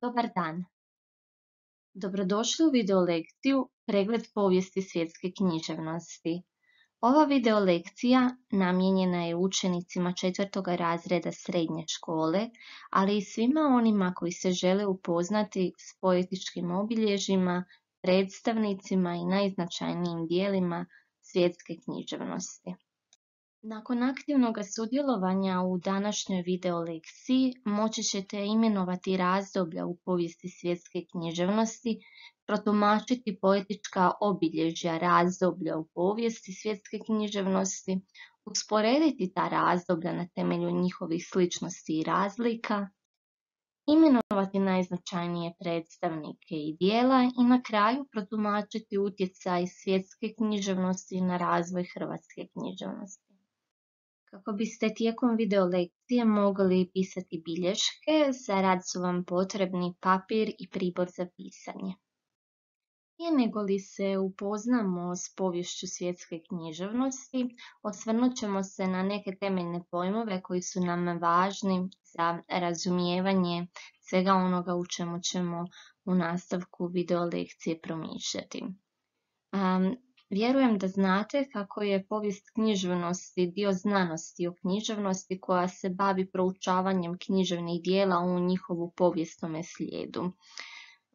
Dobar dan! Dobrodošli u video lekciju Pregled povijesti svjetske književnosti. Ova video lekcija namijenjena je učenicima četvrtoga razreda srednje škole, ali i svima onima koji se žele upoznati s poetičkim obilježjima, predstavnicima i najznačajnijim dijelima svjetske književnosti. Nakon aktivnog sudjelovanja u današnjoj video lekciji moći ćete imenovati razdoblja u povijesti svjetske književnosti, protumačiti poetička obilježja razdoblja u povijesti svjetske književnosti, usporediti ta razdoblja na temelju njihovih sličnosti i razlika, imenovati najznačajnije predstavnike i dijela i na kraju protumačiti utjecaj svjetske književnosti na razvoj hrvatske književnosti. Kako biste tijekom video lekcije mogli pisati bilješke, za rad su vam potrebni papir i pribor za pisanje. Prije nego li se upoznamo s povješću svjetske književnosti, osvrnut ćemo se na neke temeljne pojmove koji su nam važni za razumijevanje svega onoga u čemu ćemo u nastavku video lekcije promišljati. Vjerujem da znate kako je povijest književnosti dio znanosti o književnosti koja se bavi proučavanjem književnih dijela u njihovu povijesnome slijedu.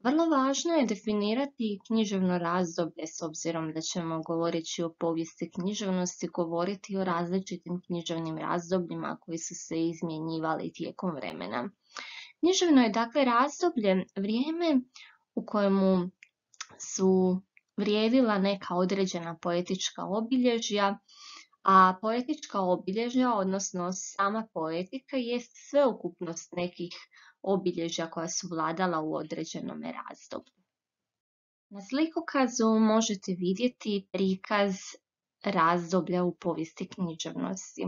Vrlo važno je definirati književno razdoblje s obzirom da ćemo govoreći o povijesti književnosti govoriti o različitim književnim razdobljima koji su se izmjenjivali tijekom vremena. Književno je dakle razdoblje vrijeme u kojemu su vrijedila neka određena poetička obilježja, a poetička obilježja, odnosno sama poetika, jest sveukupnost nekih obilježja koja su vladala u određenom razdoblju. Na slikokazu možete vidjeti prikaz razdoblja u povijesti književnosti.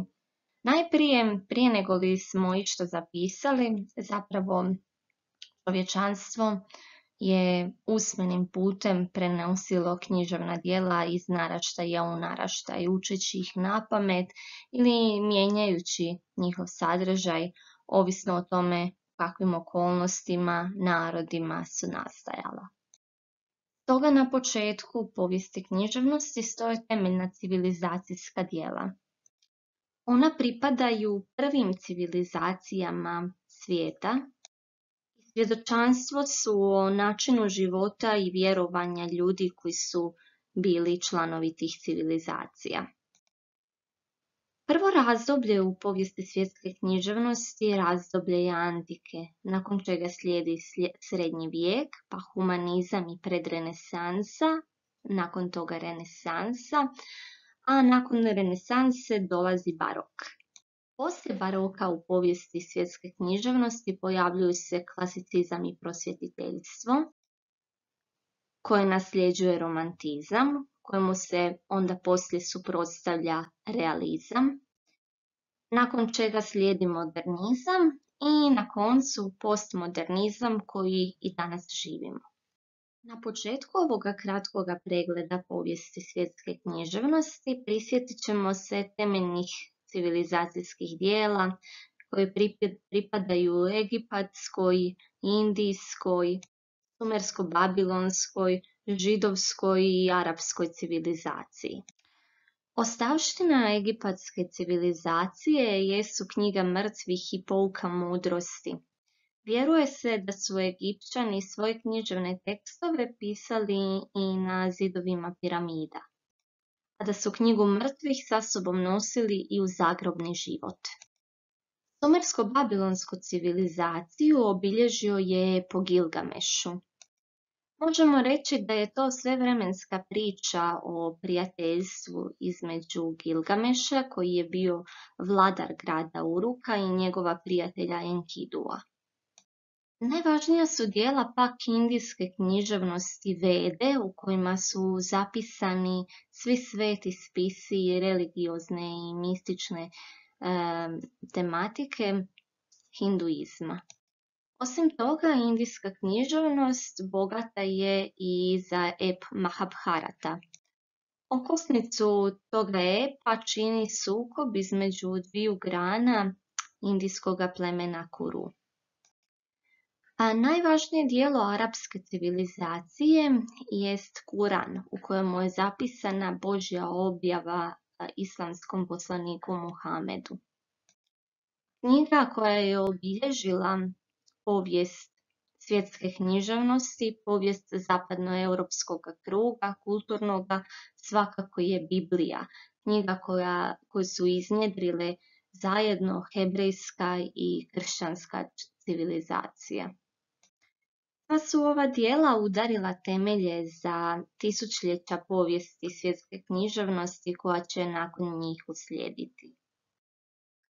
Najprije, prije nego li smo išta zapisali, zapravo čovječanstvo je usmenim putem prenosilo književna dijela iz naraštaja u naraštaj, učeći ih na pamet ili mijenjajući njihov sadržaj, ovisno o tome kakvim okolnostima, narodima su nastajala. Stoga na početku povijesti književnosti stoje temeljna civilizacijska dijela. Ona pripadaju prvim civilizacijama svijeta Svjedočanstvo su o načinu života i vjerovanja ljudi koji su bili članovi tih civilizacija. Prvo razdoblje u povijesti svjetske književnosti je razdoblje antike, nakon čega slijedi srednji vijek, pa humanizam i predrenesansa, nakon toga renesansa, a nakon renesanse dolazi barok. Poslije baroka u povijesti svjetske književnosti pojavljuju se klasicizam i prosvjetiteljstvo, koje nasljeđuje romantizam, kojemu se onda poslije suprotstavlja realizam, nakon čega slijedi modernizam i na koncu postmodernizam koji i danas živimo. Na početku ovoga kratkoga pregleda povijesti svjetske književnosti prisjetit ćemo se temeljnih civilizacijskih dijela koje pripadaju egipatskoj, indijskoj, sumersko-babilonskoj, židovskoj i arapskoj civilizaciji. Ostavština egipatske civilizacije jesu knjiga mrtvih i pouka mudrosti. Vjeruje se da su Egipćani svoje književne tekstove pisali i na zidovima piramida a da su knjigu mrtvih sa sobom nosili i u zagrobni život. Sumersko-babilonsku civilizaciju obilježio je po Gilgamešu. Možemo reći da je to svevremenska priča o prijateljstvu između Gilgameša, koji je bio vladar grada Uruka i njegova prijatelja Enkidua. Najvažnija su dijela pak indijske književnosti Vede u kojima su zapisani svi sveti spisi religiozne i mistične tematike hinduizma. Osim toga, indijska književnost bogata je i za ep Mahabharata. Okosnicu toga epa čini sukob između dviju grana indijskog plemena Kuru. A najvažnije dijelo arapske civilizacije jest Kuran, u kojemu je zapisana Božja objava islamskom poslaniku Muhamedu. Knjiga koja je obilježila povijest svjetske književnosti, povijest zapadnoeuropskog kruga, kulturnoga, svakako je Biblija. Knjiga koja, koju su iznjedrile zajedno hebrejska i kršćanska civilizacija. Pa su ova dijela udarila temelje za tisućljeća povijesti svjetske književnosti koja će nakon njih uslijediti.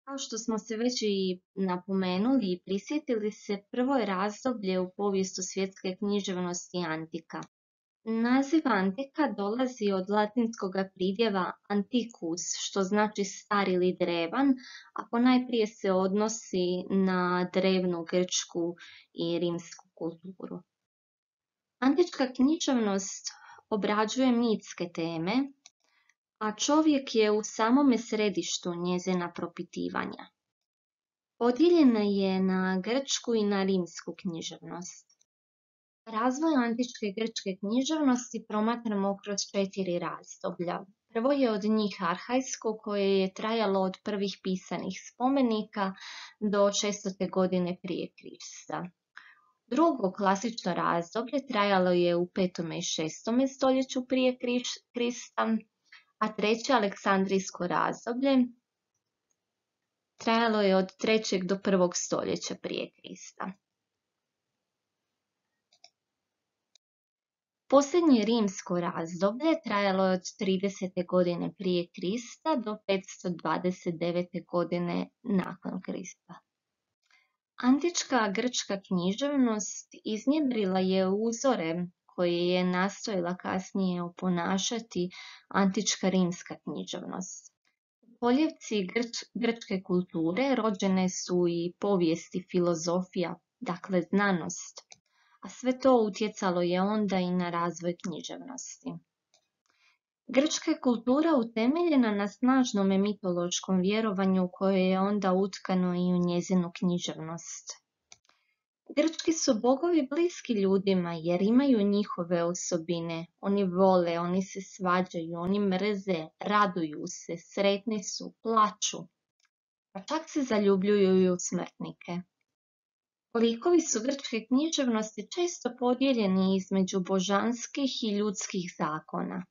Kao što smo se već i napomenuli i prisjetili se, prvo je razdoblje u povijestu svjetske književnosti antika. Naziv antika dolazi od latinskog pridjeva antikus, što znači star ili drevan, a ponajprije se odnosi na drevnu grčku i rimsku kulturu. Antička književnost obrađuje mitske teme, a čovjek je u samome središtu njezina propitivanja. Podijeljena je na grčku i na rimsku književnost. Razvoj antičke grčke književnosti promatramo kroz četiri razdoblja. Prvo je od njih arhajsko koje je trajalo od prvih pisanih spomenika do 600. godine prije Krista. Drugo klasično razdoblje trajalo je u 5. i 6. stoljeću prije Krista, a treće aleksandrijsko razdoblje trajalo je od 3. do 1. stoljeća prije Krista. Posljednje rimsko razdoblje trajalo je od 30. godine prije Krista do 529. godine nakon Krista. Antička grčka književnost iznjedrila je uzore koje je nastojala kasnije oponašati antička rimska književnost. Poljevci grčke kulture rođene su i povijesti filozofija, dakle znanost, a sve to utjecalo je onda i na razvoj književnosti. Grčka je kultura utemeljena na snažnom mitološkom vjerovanju koje je onda utkano i u njezinu književnost. Grčki su bogovi bliski ljudima jer imaju njihove osobine. Oni vole, oni se svađaju, oni mrze, raduju se, sretni su, plaču. Pa čak se zaljubljuju i u smrtnike. Likovi su grčke književnosti često podijeljeni između božanskih i ljudskih zakona.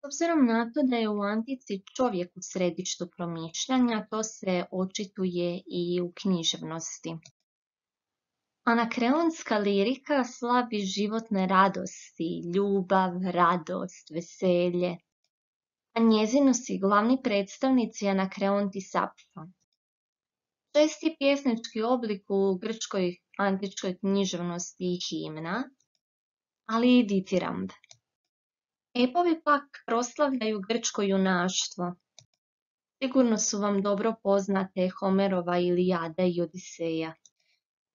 S obzirom na to da je u antici čovjek u središtu promišljanja, to se očituje i u književnosti. Anakreonska lirika slavi životne radosti, ljubav, radost, veselje, a njezino si glavni predstavnici Anakreonti Sapfon. Česti pjesnički oblik u grčkoj antičkoj književnosti i himna, ali i ditiramb. Epovi pak proslavljaju grčko junaštvo. Sigurno su vam dobro poznate Homerova Ilijada i Odiseja.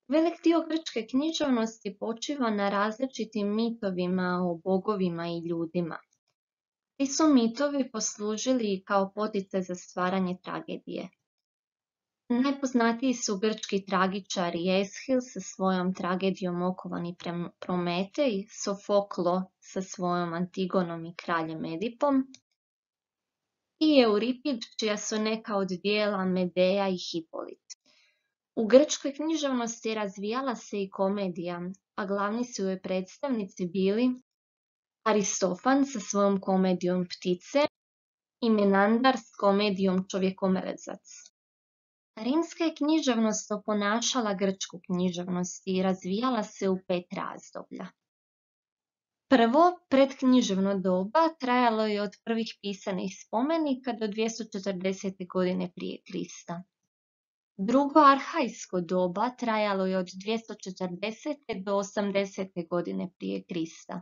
Velik dio grčke književnosti počiva na različitim mitovima o bogovima i ljudima. Ti su mitovi poslužili kao potice za stvaranje tragedije. Najpoznatiji su grčki tragičari Eshil sa svojom tragedijom Okovani Prometej, Sofoklo sa svojom Antigonom i kraljem Edipom i Euripid, čija su neka od dijela Medeja i Hipolit. U grčkoj književnosti razvijala se i komedija, a glavni su joj predstavnici bili Aristofan sa svojom komedijom Ptice i Menandar s komedijom Čovjekomrzac. Rimska je književnost oponašala grčku književnost i razvijala se u pet razdoblja. Prvo, predknjiževno doba trajalo je od prvih pisanih spomenika do 240. godine prije Krista. Drugo arhajsko doba trajalo je od 240. do 80. godine prije Krista.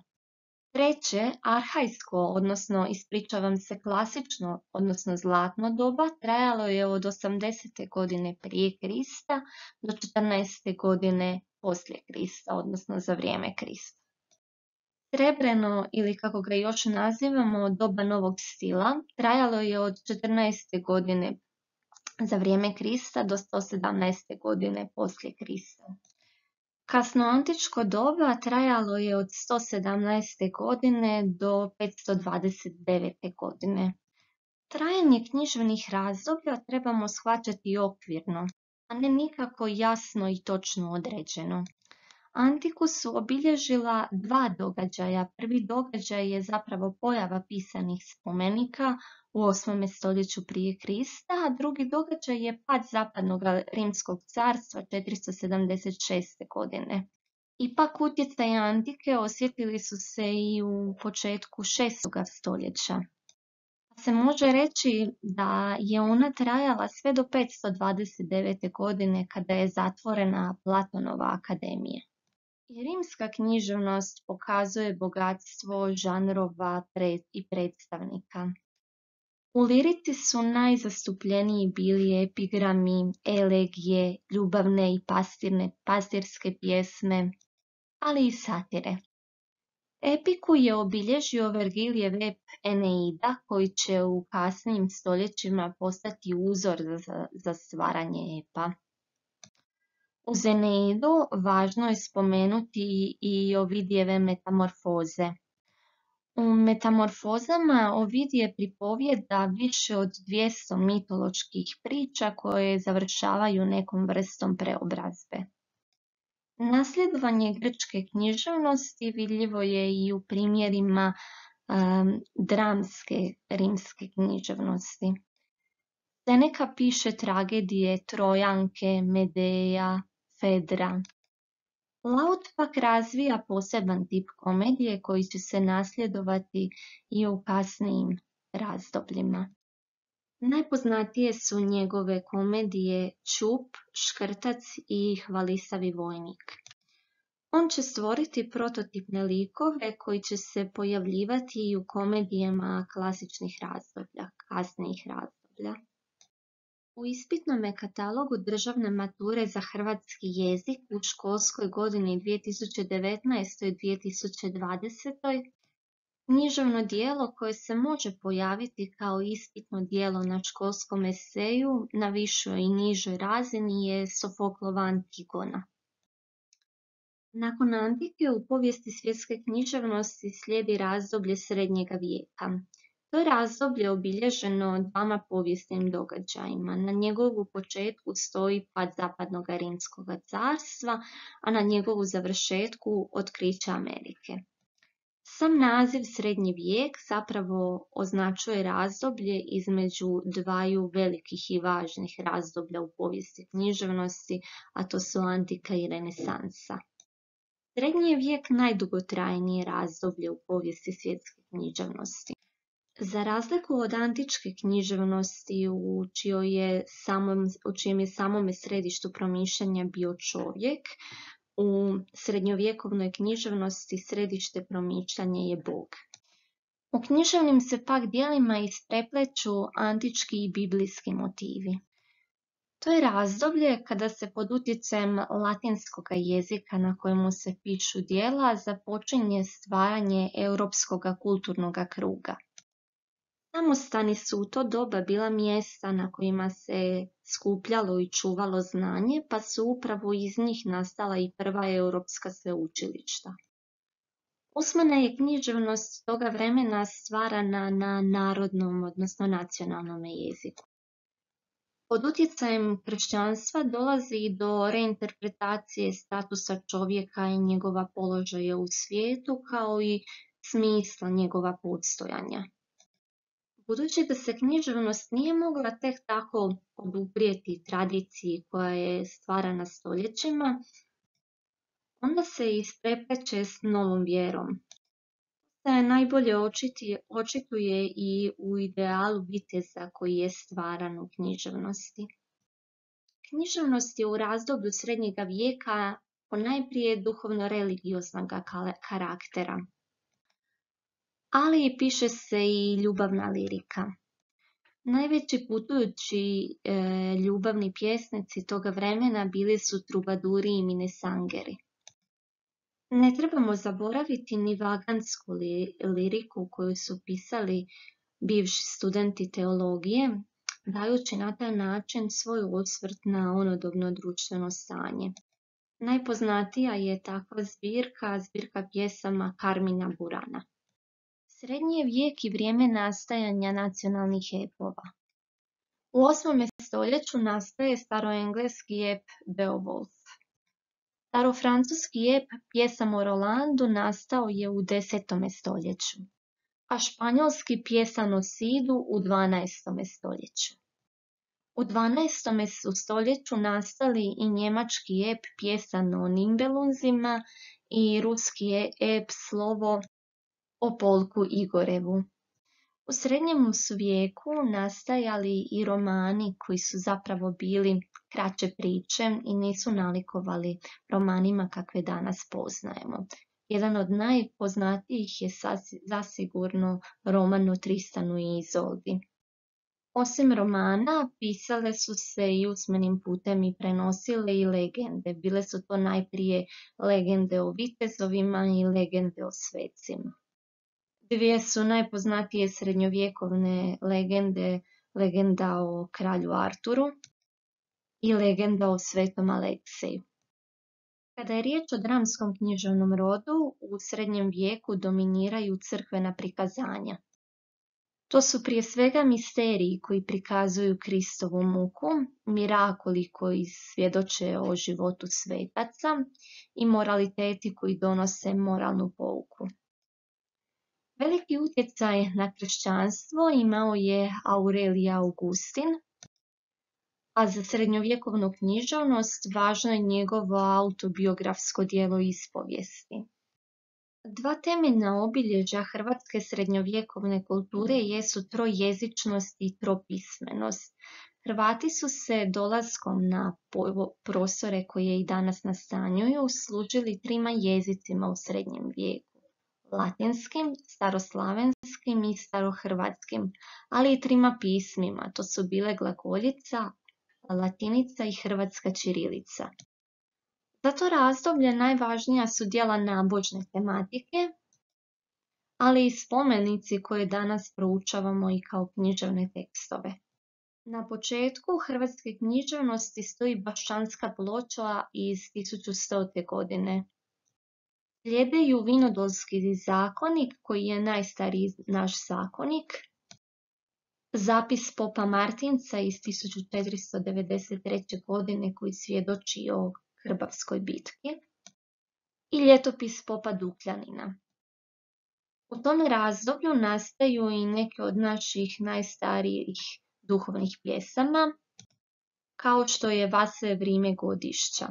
Treće, arhajsko, odnosno ispričavam se klasično, odnosno zlatno doba, trajalo je od 80. godine prije Krista do 14. godine poslije Krista, odnosno za vrijeme Krista. Srebreno, ili kako ga još nazivamo, doba novog stila, trajalo je od 14. godine za vrijeme Krista do 117. godine poslije Krista. Kasnoantičko doba trajalo je od 117. godine do 529. godine. Trajanje književnih razdoblja trebamo shvaćati okvirno, a ne nikako jasno i točno određeno. Antiku su obilježila dva događaja. Prvi događaj je zapravo pojava pisanih spomenika u 8. stoljeću prije Krista, a drugi događaj je pad zapadnog rimskog carstva 476. godine. Ipak utjecaj antike osjetili su se i u početku 6. stoljeća. Se može reći da je ona trajala sve do 529. godine kada je zatvorena Platonova akademija. Rimska književnost pokazuje bogatstvo žanrova i predstavnika. U lirici su najzastupljeniji bili epigrami, elegije, ljubavne i pastirne, pastirske pjesme, ali i satire. Epiku je obilježio Vergilijev ep Eneida, koji će u kasnijim stoljećima postati uzor za, za stvaranje epa. U Zeneidu važno je spomenuti i Ovidijeve metamorfoze. U Metamorfozama Ovidije pripovijeda više od 200 mitoloških priča koje završavaju nekom vrstom preobrazbe. Nasljedovanje grčke književnosti vidljivo je i u primjerima dramske rimske književnosti. Seneca piše tragedije Trojanke, Medeja, Fedra. Laut pak razvija poseban tip komedije koji će se nasljedovati i u kasnijim razdobljima. Najpoznatije su njegove komedije Čup, Škrtac i Hvalisavi vojnik. On će stvoriti prototipne likove koji će se pojavljivati i u komedijama klasičnih razdoblja, kasnijih razdoblja. U ispitnom katalogu državne mature za hrvatski jezik u školskoj godini 2019. i 2020. književno dijelo koje se može pojaviti kao ispitno dijelo na školskom eseju na višoj i nižoj razini je Sofoklova Antigona. Nakon antike u povijesti svjetske književnosti slijedi razdoblje srednjega vijeka. To je razdoblje obilježeno dvama povijesnim događajima. Na njegovu početku stoji pad zapadnog rimskog carstva, a na njegovu završetku otkriće Amerike. Sam naziv srednji vijek zapravo označuje razdoblje između dvaju velikih i važnih razdoblja u povijesti književnosti, a to su antika i renesansa. Srednji je vijek najdugotrajnije razdoblje u povijesti svjetske književnosti. Za razliku od antičke književnosti u, je samom, u čijem je samome središtu promišljanja bio čovjek, u srednjovjekovnoj književnosti središte promišljanja je Bog. U književnim se pak dijelima isprepleću antički i biblijski motivi. To je razdoblje kada se pod utjecajem latinskog jezika na kojemu se pišu dijela započinje stvaranje europskog kulturnog kruga. Samostani su u to doba bila mjesta na kojima se skupljalo i čuvalo znanje, pa su upravo iz njih nastala i prva europska sveučilišta. Usmena je književnost toga vremena stvarana na narodnom, odnosno nacionalnom jeziku. Pod utjecajem kršćanstva dolazi do reinterpretacije statusa čovjeka i njegova položaja u svijetu, kao i smisla njegova postojanja. Budući da se književnost nije mogla tek tako oduprijeti tradiciji koja je stvarana stoljećima, onda se isprepeće s novom vjerom. Se najbolje očituje i u idealu viteza koji je stvaran u književnosti. Književnost je u razdoblju srednjega vijeka ponajprije duhovno-religioznog karaktera ali piše se i ljubavna lirika. Najveći putujući e, ljubavni pjesnici toga vremena bili su trubaduri i minesangeri. Ne trebamo zaboraviti ni vagansku liriku koju su pisali bivši studenti teologije, dajući na taj način svoj osvrt na onodobno društveno stanje. Najpoznatija je takva zbirka, zbirka pjesama Karmina Burana. Srednji je vijek i vrijeme nastajanja nacionalnih epova. U 8. stoljeću nastaje staroengleski ep Beowulf. Starofrancuski ep Pjesam o Rolandu nastao je u 10. stoljeću, a španjolski Pjesan o Sidu u 12. stoljeću. U 12. su stoljeću nastali i njemački ep Pjesan o Nimbelunzima i ruski ep Slovo o Polku Igorevu. U srednjem su vijeku nastajali i romani koji su zapravo bili kraće priče i nisu nalikovali romanima kakve danas poznajemo. Jedan od najpoznatijih je zasigurno roman o Tristanu i Izoldi. Osim romana, pisale su se i usmenim putem i prenosile i legende. Bile su to najprije legende o vitezovima i legende o svecima. Dvije su najpoznatije srednjovjekovne legende, legenda o kralju Arturu i legenda o svetom Alekseju. Kada je riječ o dramskom književnom rodu, u srednjem vijeku dominiraju crkvena prikazanja. To su prije svega misteriji koji prikazuju Kristovu muku, mirakoli koji svjedoče o životu svetaca i moraliteti koji donose moralnu pouku. Veliki utjecaj na kršćanstvo imao je Aurelija Augustin, a za srednjovjekovnu književnost važno je njegovo autobiografsko djelo ispovijesti. Dva temeljna obilježja hrvatske srednjovjekovne kulture jesu trojezičnost i tropismenost. Hrvati su se dolaskom na prostore koje i danas nastanjuju služili trima jezicima u srednjem vijeku latinskim, staroslavenskim i starohrvatskim, ali i trima pismima, to su bile glagoljica, latinica i hrvatska čirilica. Za to razdoblje najvažnija su dijela nabožne tematike, ali i spomenici koje danas proučavamo i kao književne tekstove. Na početku hrvatske književnosti stoji Baščanska ploča iz 1100. godine. Slijedeju vinodolski zakonik koji je najstariji naš zakonik, zapis popa Martinca iz 1493. godine koji svjedoči o Krbavskoj bitki i ljetopis popa Dukljanina. U tom razdoblju nastaju i neke od naših najstarijih duhovnih pjesama, kao što je Vase vrime godišća.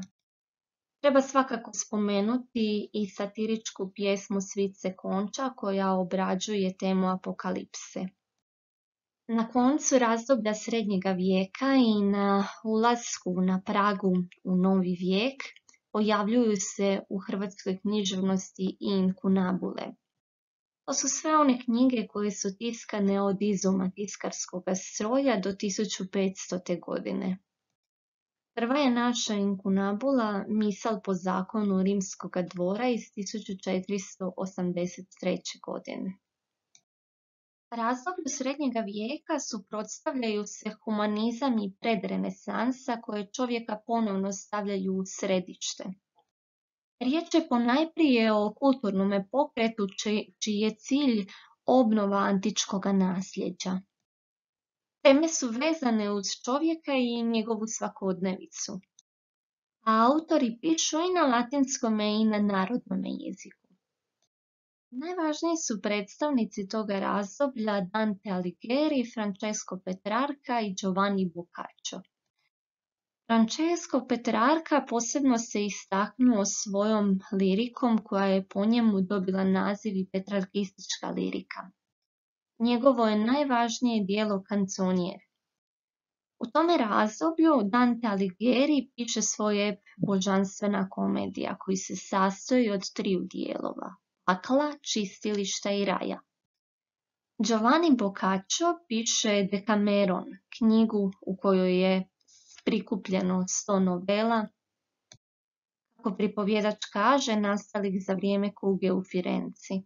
Treba svakako spomenuti i satiričku pjesmu Svice Konča koja obrađuje temu apokalipse. Na koncu razdoblja srednjega vijeka i na ulasku na pragu u novi vijek pojavljuju se u hrvatskoj književnosti i inkunabule. To su sve one knjige koje su tiskane od izuma tiskarskog stroja do 1500. godine. Prva je naša inkunabula misal po zakonu rimskog dvora iz 1483. godine. Razdoblju srednjega vijeka suprotstavljaju se humanizam i predrenesansa koje čovjeka ponovno stavljaju u središte. Riječ je ponajprije o kulturnom pokretu čiji je cilj obnova antičkoga nasljeđa. Teme su vezane uz čovjeka i njegovu svakodnevicu. A autori pišu i na latinskom i na narodnom jeziku. Najvažniji su predstavnici toga razdoblja Dante Alighieri, Francesco Petrarca i Giovanni Boccaccio. Francesco Petrarca posebno se istaknuo svojom lirikom koja je po njemu dobila naziv i petrarkistička lirika. Njegovo je najvažnije dijelo kanconijer. U tome razdoblju Dante Alighieri piše svoje božanstvena komedija koji se sastoji od triju dijelova, pakla, čistilišta i raja. Giovanni Boccaccio piše Decameron, knjigu u kojoj je prikupljeno sto novela, kako pripovjedač kaže, nastalih za vrijeme kuge u Firenci.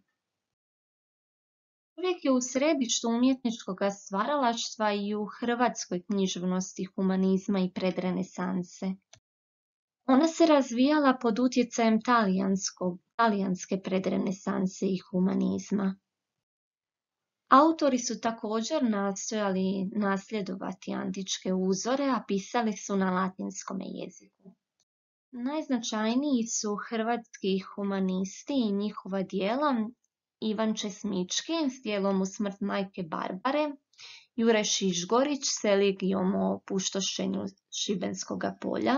Čovjek je u središtu umjetničkog stvaralaštva i u hrvatskoj književnosti, humanizma i predrenesanse. Ona se razvijala pod utjecajem talijanske predrenesanse i humanizma. Autori su također nastojali nasljedovati antičke uzore, a pisali su na latinskom jeziku. Najznačajniji su hrvatski humanisti i njihova dijela Ivan Česmički s dijelom u smrt majke Barbare, Jure Šišgorić s eligijom o puštošenju Šibenskog polja,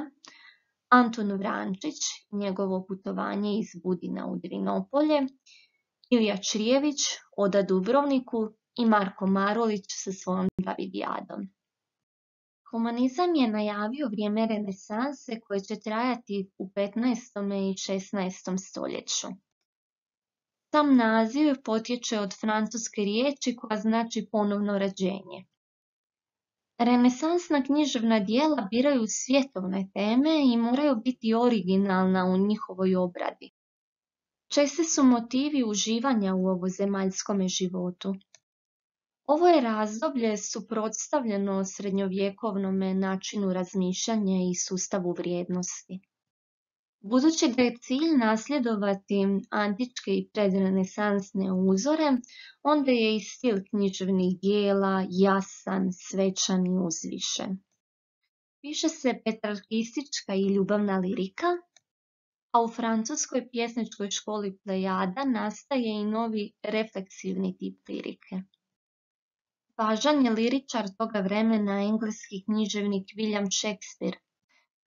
Anton Vrančić, njegovo putovanje iz Budina u Drinopolje, Ilija Črijević, Oda Dubrovniku i Marko Marulić sa svojom Davidijadom. Humanizam je najavio vrijeme renesanse koje će trajati u 15. i 16. stoljeću. Sam naziv potječe od francuske riječi koja znači ponovno rađenje. Renesansna književna dijela biraju svjetovne teme i moraju biti originalna u njihovoj obradi. Česti su motivi uživanja u ovozemaljskom životu. Ovo je razdoblje suprotstavljeno srednjovjekovnome načinu razmišljanja i sustavu vrijednosti. Budući da je cilj nasljedovati antičke i predrenesansne uzore, onda je i stil književnih dijela jasan, svečan i uzvišen. Piše se petrarkistička i ljubavna lirika, a u francuskoj pjesničkoj školi Plejada nastaje i novi refleksivni tip lirike. Važan je liričar toga vremena engleski književnik William Shakespeare,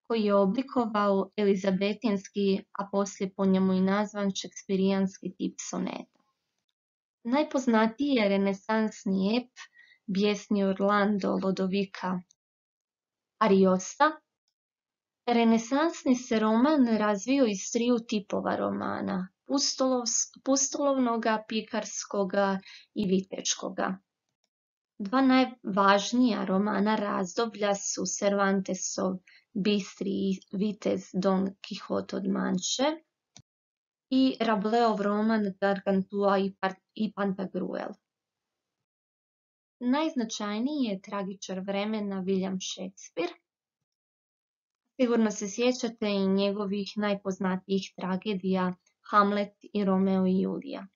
koji je oblikovao elizabetinski, a poslije po njemu i nazvan šekspirijanski tip soneta. Najpoznatiji je renesansni ep Bjesni Orlando Lodovika Ariosta. Renesansni se roman razvio iz triju tipova romana, pustolovnoga, pikarskoga i vitečkoga. Dva najvažnija romana razdoblja su Cervantesov bistri vitez Don Quixote od Manše i Rableov roman Gargantua i Pantagruel. Najznačajniji je tragičar vremena William Shakespeare. Sigurno se sjećate i njegovih najpoznatijih tragedija Hamlet i Romeo i Julija.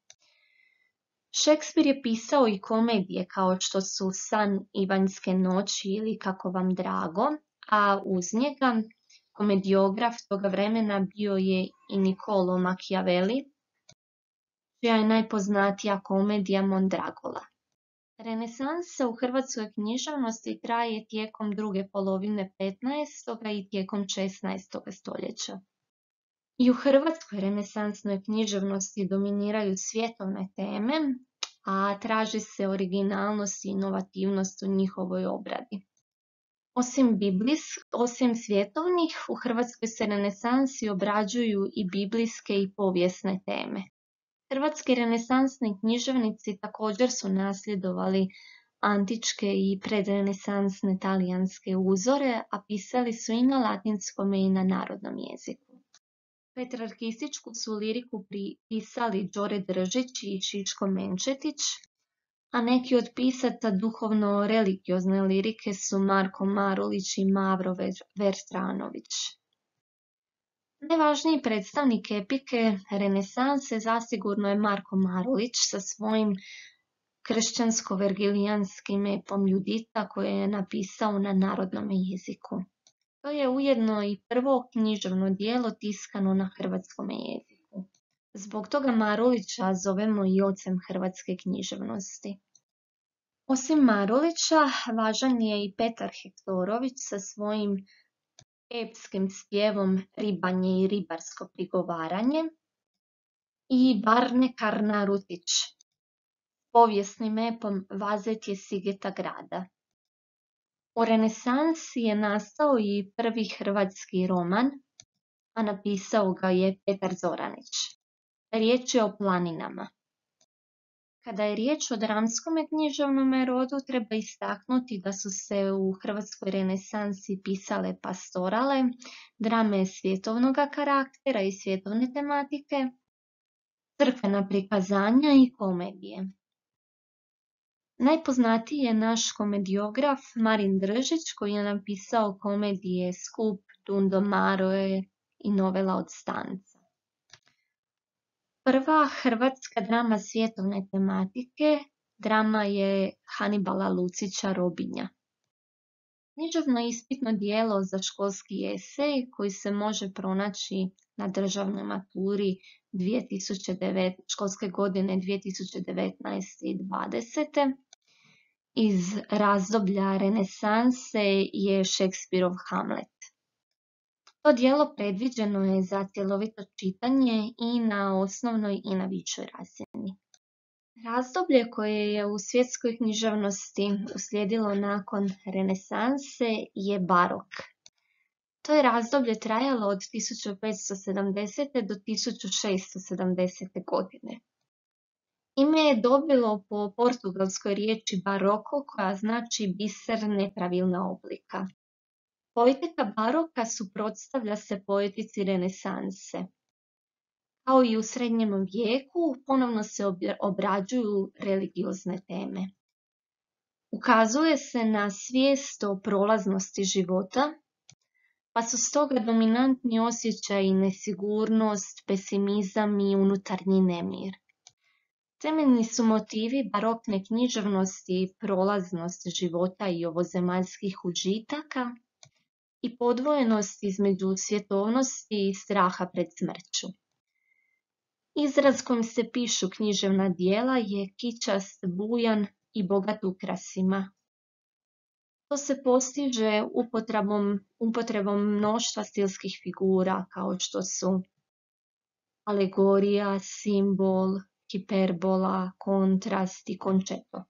Shakespeare je pisao i komedije kao što su San i vanjske noći ili Kako vam drago, a uz njega komediograf toga vremena bio je i Niccolo Machiavelli, čija je najpoznatija komedija Mondragola. Renesansa u hrvatskoj književnosti traje tijekom druge polovine 15. i tijekom 16. stoljeća. I u hrvatskoj renesansnoj književnosti dominiraju svjetovne teme, a traži se originalnost i inovativnost u njihovoj obradi. Osim, biblis, osim svjetovnih, u Hrvatskoj se renesansi obrađuju i biblijske i povijesne teme. Hrvatski renesansni književnici također su nasljedovali antičke i predrenesansne talijanske uzore, a pisali su i na latinskom i na narodnom jeziku. Petrarkističku su liriku pisali Đore Držić i Čičko Menčetić, a neki od pisata duhovno-religiozne lirike su Marko Marulić i Mavro Verstranović. Najvažniji predstavnik epike renesanse zasigurno je Marko Marulić sa svojim kršćansko-vergilijanskim epom Judita koje je napisao na narodnom jeziku. To je ujedno i prvo književno dijelo tiskano na hrvatskom jeziku. Zbog toga Marulića zovemo i ocem hrvatske književnosti. Osim Marulića, važan je i Petar Hektorović sa svojim epskim spjevom Ribanje i ribarsko prigovaranje i Barne Karnarutić povijesnim epom Vazet je Sigeta grada. U renesansi je nastao i prvi hrvatski roman, a napisao ga je Petar Zoranić. Riječ je o planinama. Kada je riječ o dramskom književnom rodu, treba istaknuti da su se u hrvatskoj renesansi pisale pastorale, drame svjetovnog karaktera i svjetovne tematike, crkvena prikazanja i komedije. Najpoznatiji je naš komediograf Marin Držić koji je napisao komedije Skup, Dundo Maroe, i novela od stanca. Prva hrvatska drama svjetovne tematike drama je Hanibala Lucića Robinja. Književno ispitno dijelo za školski esej koji se može pronaći na državnoj maturi 2009, školske godine 2019. i 2020. Iz razdoblja renesanse je Šekspirov Hamlet. To dijelo predviđeno je za cjelovito čitanje i na osnovnoj i na višoj razini. Razdoblje koje je u svjetskoj književnosti uslijedilo nakon renesanse je barok. To je razdoblje trajalo od 1570. do 1670. godine. Ime je dobilo po portugalskoj riječi baroko koja znači biser nepravilna oblika. Poetika baroka suprotstavlja se poetici renesanse. Kao i u srednjem vijeku, ponovno se obrađuju religiozne teme. Ukazuje se na svijest o prolaznosti života, pa su stoga dominantni osjećaj nesigurnost, pesimizam i unutarnji nemir. Temeljni su motivi barokne književnosti prolaznost života i ovozemaljskih užitaka i podvojenost između svjetovnosti i straha pred smrću. Izraz kojim se pišu književna dijela je kičast, bujan i bogat ukrasima. To se postiže upotrebom, upotrebom mnoštva stilskih figura kao što su alegorija, simbol, hiperbola, kontrast i končeto.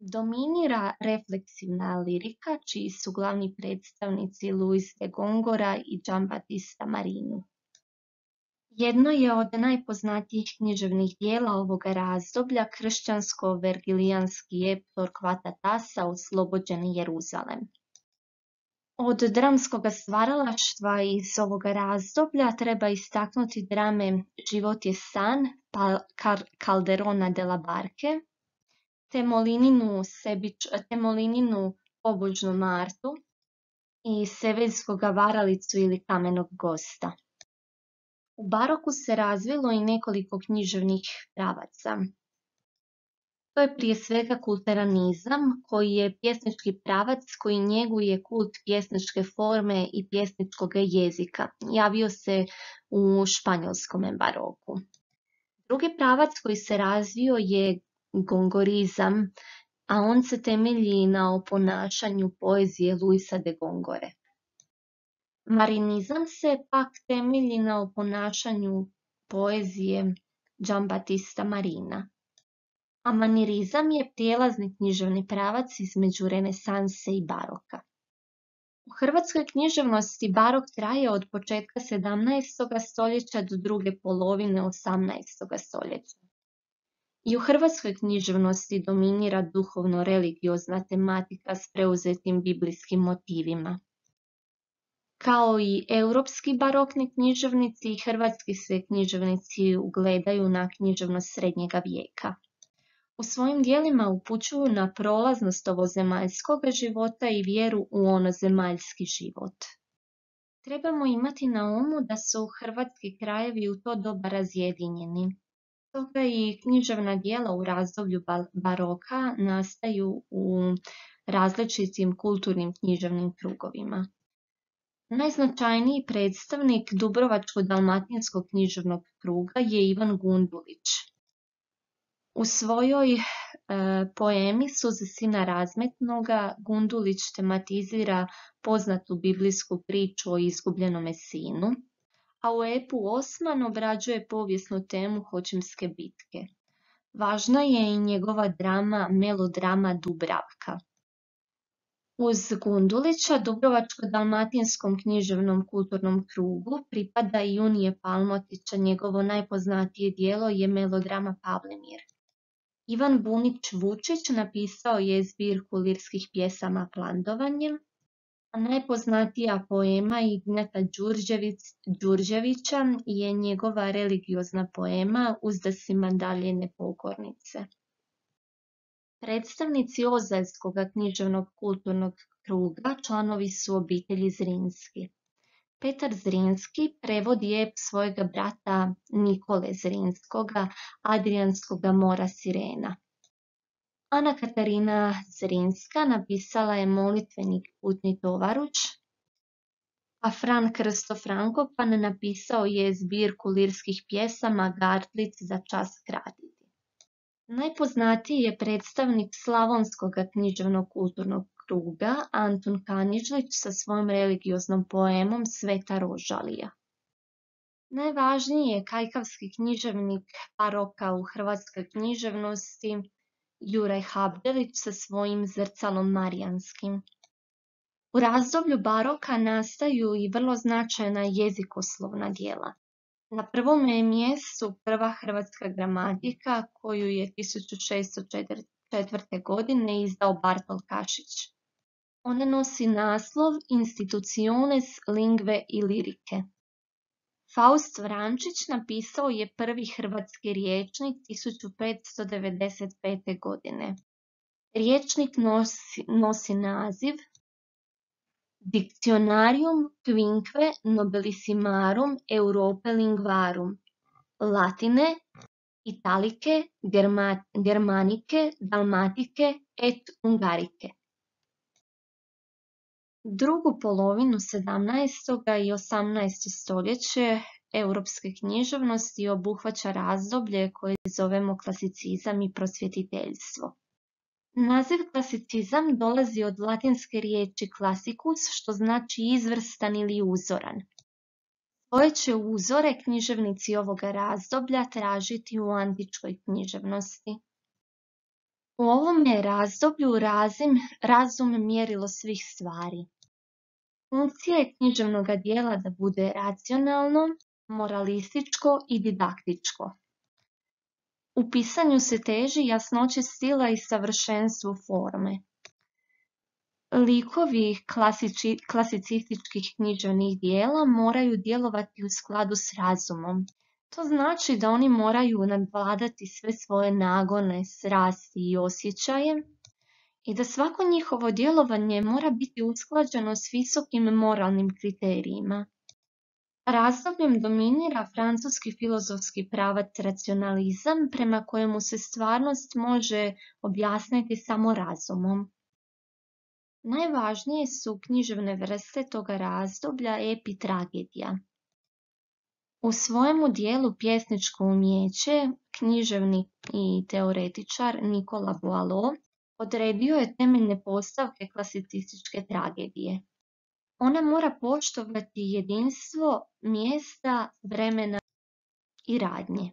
Dominira refleksivna lirika, čiji su glavni predstavnici Luis de Gongora i Giambattista Marinu. Jedno je od najpoznatijih književnih dijela ovoga razdoblja kršćansko-vergilijanski ep Torkvata Tasa Oslobođeni Jeruzalem. Od dramskog stvaralaštva iz ovoga razdoblja treba istaknuti drame Život je san pa Calderona de la Barke, te Molininu, Sebić, te Molininu Pobožnu Martu i Seveljskoga varalicu ili Kamenog gosta. U baroku se razvilo i nekoliko književnih pravaca. To je prije svega kulturanizam, koji je pjesnički pravac koji njeguje kult pjesničke forme i pjesničkog jezika. Javio se u španjolskom baroku. Drugi pravac koji se razvio je gongorizam, a on se temelji na oponašanju poezije Luisa de Gongore. Marinizam se pak temelji na oponašanju poezije Giambattista Marina. A manirizam je prijelazni književni pravac između renesanse i baroka. U hrvatskoj književnosti barok traje od početka 17. stoljeća do druge polovine 18. stoljeća. I u hrvatskoj književnosti dominira duhovno-religiozna tematika s preuzetim biblijskim motivima. Kao i europski barokni književnici hrvatski se književnici ugledaju na književnost srednjega vijeka. U svojim dijelima upućuju na prolaznost ovozemaljskog života i vjeru u onozemaljski život. Trebamo imati na umu da su hrvatski krajevi u to doba razjedinjeni. Toga i književna dijela u razdoblju baroka nastaju u različitim kulturnim književnim krugovima. Najznačajniji predstavnik Dubrovačko-dalmatinskog književnog kruga je Ivan Gundulić. U svojoj e, poemi Suze sina razmetnoga Gundulić tematizira poznatu biblijsku priču o izgubljenome sinu, a u epu Osman obrađuje povijesnu temu Hoćimske bitke. Važna je i njegova drama, melodrama Dubravka. Uz Gundulića Dubrovačko-dalmatinskom književnom kulturnom krugu pripada i Unije Palmotića, njegovo najpoznatije dijelo je melodrama Pavlemir. Ivan Bunić Vučić napisao je zbirku lirskih pjesama Plandovanjem, a najpoznatija poema Ignjata Đurđevića je njegova religiozna poema Uzdasima dalje nepokornice. Predstavnici Ozaljskog književnog kulturnog kruga članovi su obitelji Zrinski. Petar Zrinski prevodi ep svojega brata Nikole Zrinskoga, Adrianskoga mora sirena. Ana Katarina Zrinska napisala je molitvenik Putni tovaruć, a Fran Krsto Frankopan napisao je zbirku lirskih pjesama Gartlic za čas kratiti. Najpoznatiji je predstavnik slavonskog književnog kulturnog kruga Antun Kanižlić sa svojom religioznom poemom Sveta Rožalija. Najvažniji je kajkavski književnik baroka u hrvatskoj književnosti Juraj Habdelić sa svojim zrcalom Marijanskim. U razdoblju baroka nastaju i vrlo značajna jezikoslovna djela. Na prvom je mjestu prva hrvatska gramatika koju je 1604. godine izdao Bartol Kašić. Ona nosi naslov Instituciones lingve i lirike. Faust Vrančić napisao je prvi hrvatski riječnik 1595. godine. Riječnik nosi, nosi naziv Dictionarium quinque nobilissimarum Europe linguarum, latine, italike, germanike, dalmatike et ungarike. Drugu polovinu 17. i 18. stoljeće europske književnosti obuhvaća razdoblje koje zovemo klasicizam i prosvjetiteljstvo. Naziv klasicizam dolazi od latinske riječi classicus, što znači izvrstan ili uzoran. Koje će uzore književnici ovoga razdoblja tražiti u antičkoj književnosti. U ovome razdoblju razim, razum mjerilo svih stvari. Funkcija je književnog dijela da bude racionalno, moralističko i didaktičko. U pisanju se teži jasnoće stila i savršenstvu forme. Likovi klasicističkih književnih dijela moraju djelovati u skladu s razumom, to znači da oni moraju nadvladati sve svoje nagone, srasti i osjećaje i da svako njihovo djelovanje mora biti usklađeno s visokim moralnim kriterijima. Razdobljem dominira francuski filozofski pravac racionalizam prema kojemu se stvarnost može objasniti samo razumom. Najvažnije su književne vrste toga razdoblja epitragedija. U svojemu dijelu Pjesničko umjeće književnik i teoretičar Nikola Boileau odredio je temeljne postavke klasicističke tragedije. Ona mora poštovati jedinstvo mjesta, vremena i radnje.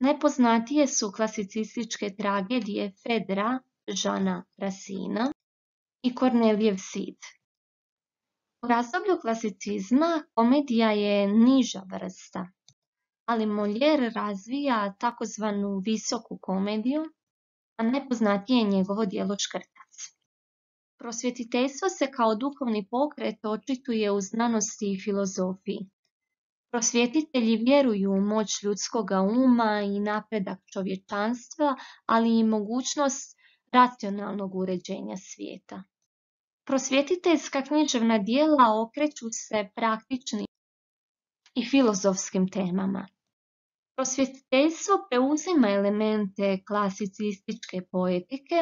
Najpoznatije su klasicističke tragedije Fedra, Žana Rasina i Kornelijev Sid. U razdoblju klasicizma komedija je niža vrsta, ali Molière razvija takozvanu visoku komediju, a najpoznatije je njegovo djelo Škrtac. Prosvjetiteljstvo se kao duhovni pokret očituje u znanosti i filozofiji. Prosvjetitelji vjeruju u moć ljudskoga uma i napredak čovječanstva, ali i mogućnost racionalnog uređenja svijeta. Prosvjetiteljska književna dijela okreću se praktičnim i filozofskim temama. Prosvjetiteljstvo preuzima elemente klasicističke poetike,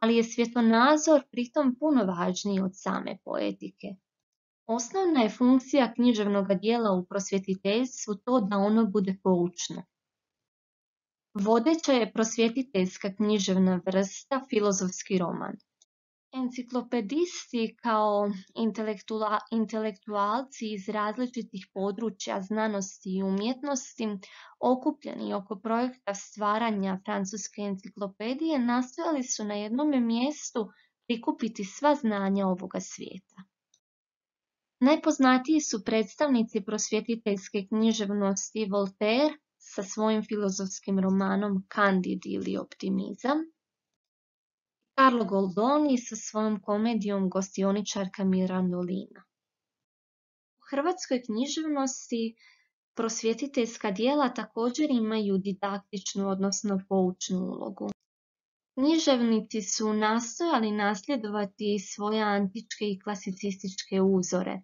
ali je svjetonazor pritom puno važniji od same poetike. Osnovna je funkcija književnog dijela u prosvjetiteljstvu to da ono bude poučno. Vodeća je prosvjetiteljska književna vrsta filozofski roman. Enciklopedisti kao intelektualci iz različitih područja znanosti i umjetnosti okupljeni oko projekta stvaranja francuske enciklopedije nastojali su na jednom mjestu prikupiti sva znanja ovoga svijeta. Najpoznatiji su predstavnici prosvjetiteljske književnosti Voltaire sa svojim filozofskim romanom Candid ili optimizam, Carlo Goldoni sa svojom komedijom Gostioničarka Mirandolina. U hrvatskoj književnosti prosvjetiteljska dijela također imaju didaktičnu, odnosno poučnu ulogu. Književnici su nastojali nasljedovati svoje antičke i klasicističke uzore.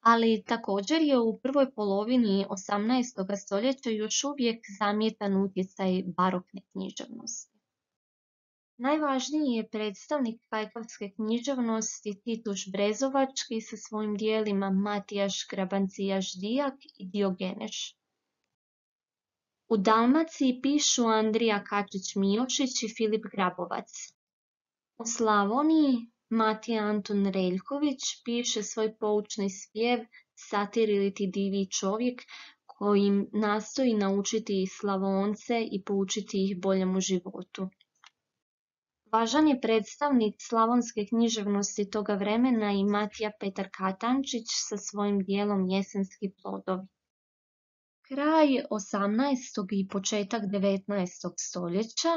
ali također je u prvoj polovini 18. stoljeća još uvijek zamjetan utjecaj barokne književnosti. Najvažniji je predstavnik kajkavske književnosti Tituš Brezovački sa svojim dijelima Matijaš Grabancijaš Dijak i Diogeneš. U Dalmaciji pišu Andrija Kačić-Mijošić i Filip Grabovac. U Slavoniji Matija Anton Reljković piše svoj poučni spjev Satir ili ti divi čovjek kojim nastoji naučiti Slavonce i poučiti ih boljemu životu. Važan je predstavnik slavonske književnosti toga vremena i Matija Petar Katančić sa svojim dijelom Jesenski plodovi. Kraj 18. i početak 19. stoljeća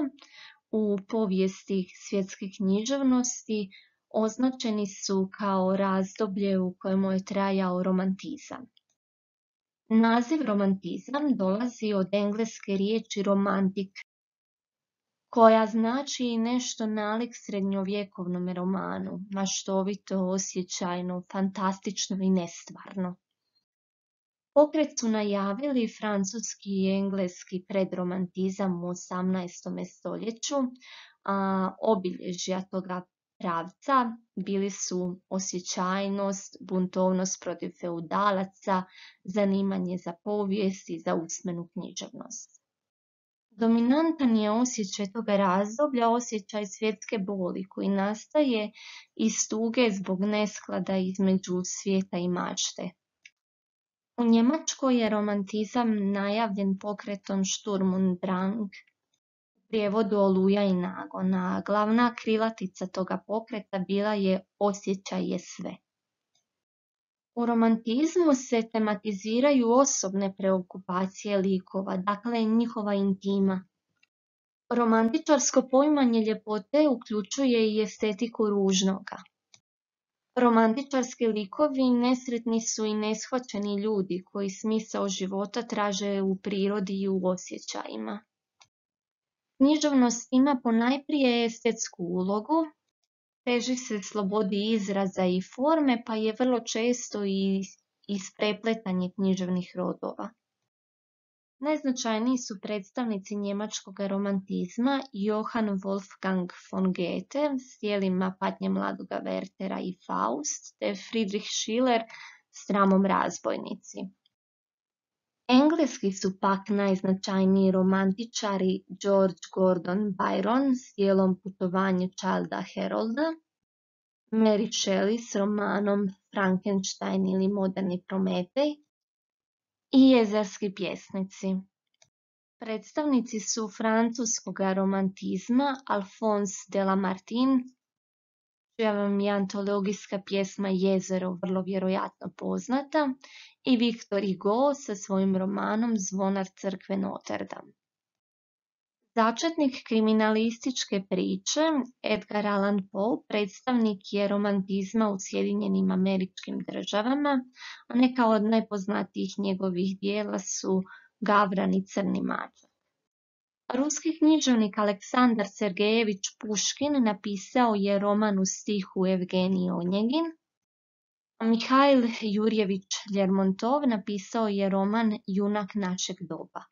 u povijesti svjetske književnosti označeni su kao razdoblje u kojemu je trajao romantizam. Naziv romantizam dolazi od engleske riječi romantik, koja znači nešto nalik srednjovjekovnom romanu, maštovito, osjećajno, fantastično i nestvarno. Pokret su najavili francuski i engleski predromantizam u 18. stoljeću, a obilježja toga pravca bili su osjećajnost, buntovnost protiv feudalaca, zanimanje za povijest i za usmenu književnost. Dominantan je osjećaj toga razdoblja, osjećaj svjetske boli koji nastaje iz tuge zbog nesklada između svijeta i mašte. U Njemačkoj je romantizam najavljen pokretom Sturm und Drang, prijevodu Oluja i nagon, a glavna krilatica toga pokreta bila je osjećaj je sve. U romantizmu se tematiziraju osobne preokupacije likova, dakle njihova intima. Romantičarsko poimanje ljepote uključuje i estetiku ružnoga. Romantičarski likovi nesretni su i neshvaćeni ljudi koji smisao života traže u prirodi i u osjećajima. Književnost ima ponajprije estetsku ulogu, teži se slobodi izraza i forme, pa je vrlo često i isprepletanje književnih rodova. Najznačajniji su predstavnici njemačkog romantizma Johann Wolfgang von Goethe s dijelima Patnje mladoga Wertera i Faust, te Friedrich Schiller s dramom Razbojnici. Engleski su pak najznačajniji romantičari George Gordon Byron s dijelom Putovanje Childa Herolda, Mary Shelley s romanom Frankenstein ili Moderni Prometej i jezerski pjesnici. Predstavnici su francuskog romantizma Alphonse de Lamartine, čija vam je antologijska pjesma Jezero vrlo vjerojatno poznata, i Victor Hugo sa svojim romanom Zvonar crkve Notre. Začetnik kriminalističke priče, Edgar Allan Poe, predstavnik je romantizma u Sjedinjenim američkim državama, a neka od najpoznatijih njegovih dijela su Gavran i Crni mačak. Ruski književnik Aleksandar Sergejević Puškin napisao je roman u stihu Evgenij Onjegin, Mihail Jurjević Ljermontov napisao je roman Junak našeg doba.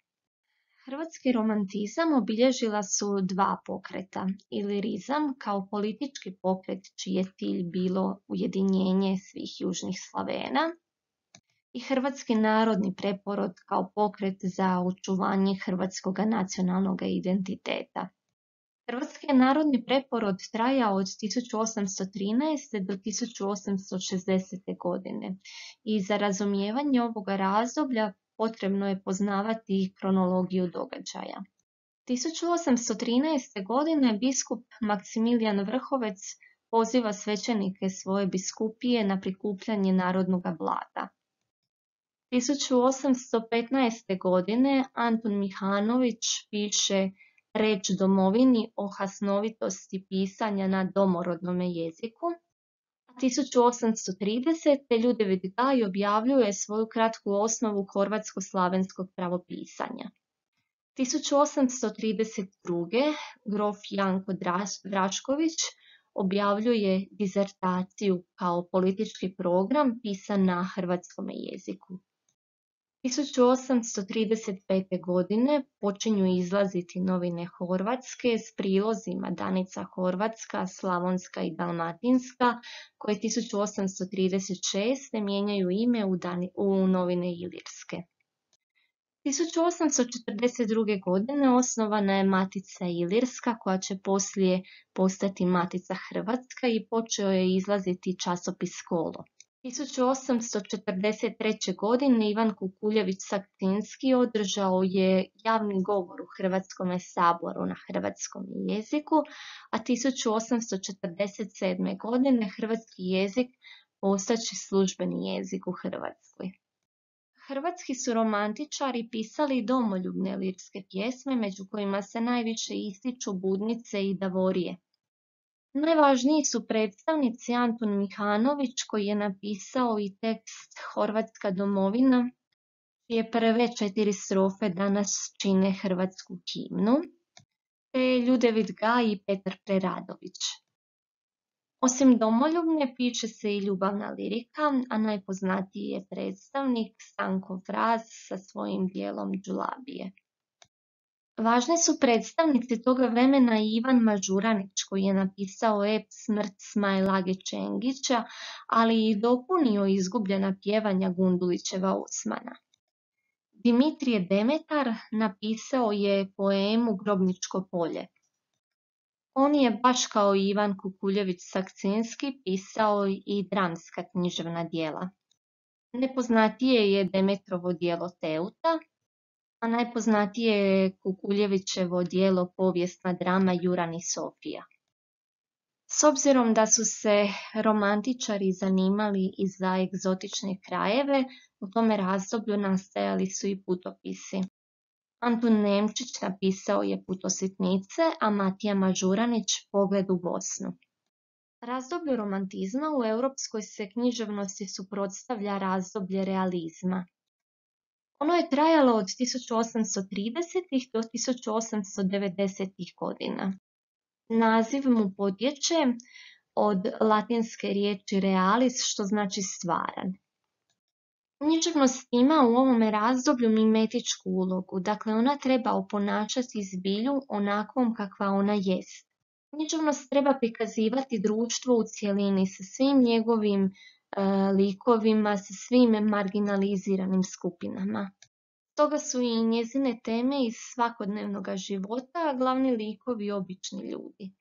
Hrvatski romantizam obilježila su dva pokreta. Ilirizam kao politički pokret čiji je cilj bilo ujedinjenje svih južnih Slavena i Hrvatski narodni preporod kao pokret za očuvanje hrvatskog nacionalnog identiteta. Hrvatski narodni preporod trajao od 1813. do 1860. godine i za razumijevanje ovoga razdoblja potrebno je poznavati kronologiju događaja. 1813. godine biskup Maksimilijan Vrhovec poziva svećenike svoje biskupije na prikupljanje narodnog blata. 1815. godine Anton Mihanović piše reč domovini o hasnovitosti pisanja na domorodnom jeziku. A 1830. Ljudevid Gaj objavljuje svoju kratku osnovu horvatsko-slavenskog pravopisanja. 1832. grof Janko Drašković objavljuje dizertaciju kao politički program pisan na hrvatskom jeziku. 1835. godine počinju izlaziti novine Horvatske s prilozima Danica Horvatska, Slavonska i Dalmatinska, koje 1836. mijenjaju ime u, u novine Ilirske. 1842. godine osnovana je Matica Ilirska koja će poslije postati Matica Hrvatska i počeo je izlaziti časopis Kolo. 1843. godine Ivan Kukuljević Sakcinski održao je javni govor u Hrvatskom saboru na hrvatskom jeziku, a 1847. godine hrvatski jezik postaće službeni jezik u Hrvatskoj. Hrvatski su romantičari pisali domoljubne lirske pjesme, među kojima se najviše ističu Budnice i Davorije. Najvažniji su predstavnici Antun Mihanović koji je napisao i tekst Horvatska domovina, čije prve četiri strofe danas čine hrvatsku himnu, te Ljudevid Gaj i Petar Preradović. Osim domoljubne piše se i ljubavna lirika, a najpoznatiji je predstavnik Stanko Fraz sa svojim dijelom Đulabije. Važni su predstavnici toga vremena Ivan Mažuranić koji je napisao ep Smrt Smajlage Čengića, ali i dopunio izgubljena pjevanja Gundulićeva Osmana. Dimitrije Demetar napisao je poemu Grobničko polje. On je baš kao Ivan Kukuljević Sakcinski pisao i dramska književna dijela. Nepoznatije je Demetrovo dijelo Teuta, a najpoznatije je Kukuljevićevo dijelo Povijesna drama Juran i Sofija. S obzirom da su se romantičari zanimali i za egzotične krajeve, u tome razdoblju nastajali su i putopisi. Antun Nemčić napisao je Putositnice, a Matija Mažuranić Pogled u Bosnu. Razdoblju romantizma u europskoj se književnosti suprotstavlja razdoblje realizma. Ono je trajalo od 1830. do 1890. godina. Naziv mu podječe od latinske riječi realis, što znači stvaran. Književnost ima u ovome razdoblju mimetičku ulogu, dakle ona treba oponačati zbilju onakvom kakva ona jest. Književnost treba prikazivati društvo u cjelini sa svim njegovim likovima sa svim marginaliziranim skupinama. Toga su i njezine teme iz svakodnevnog života, a glavni likovi obični ljudi.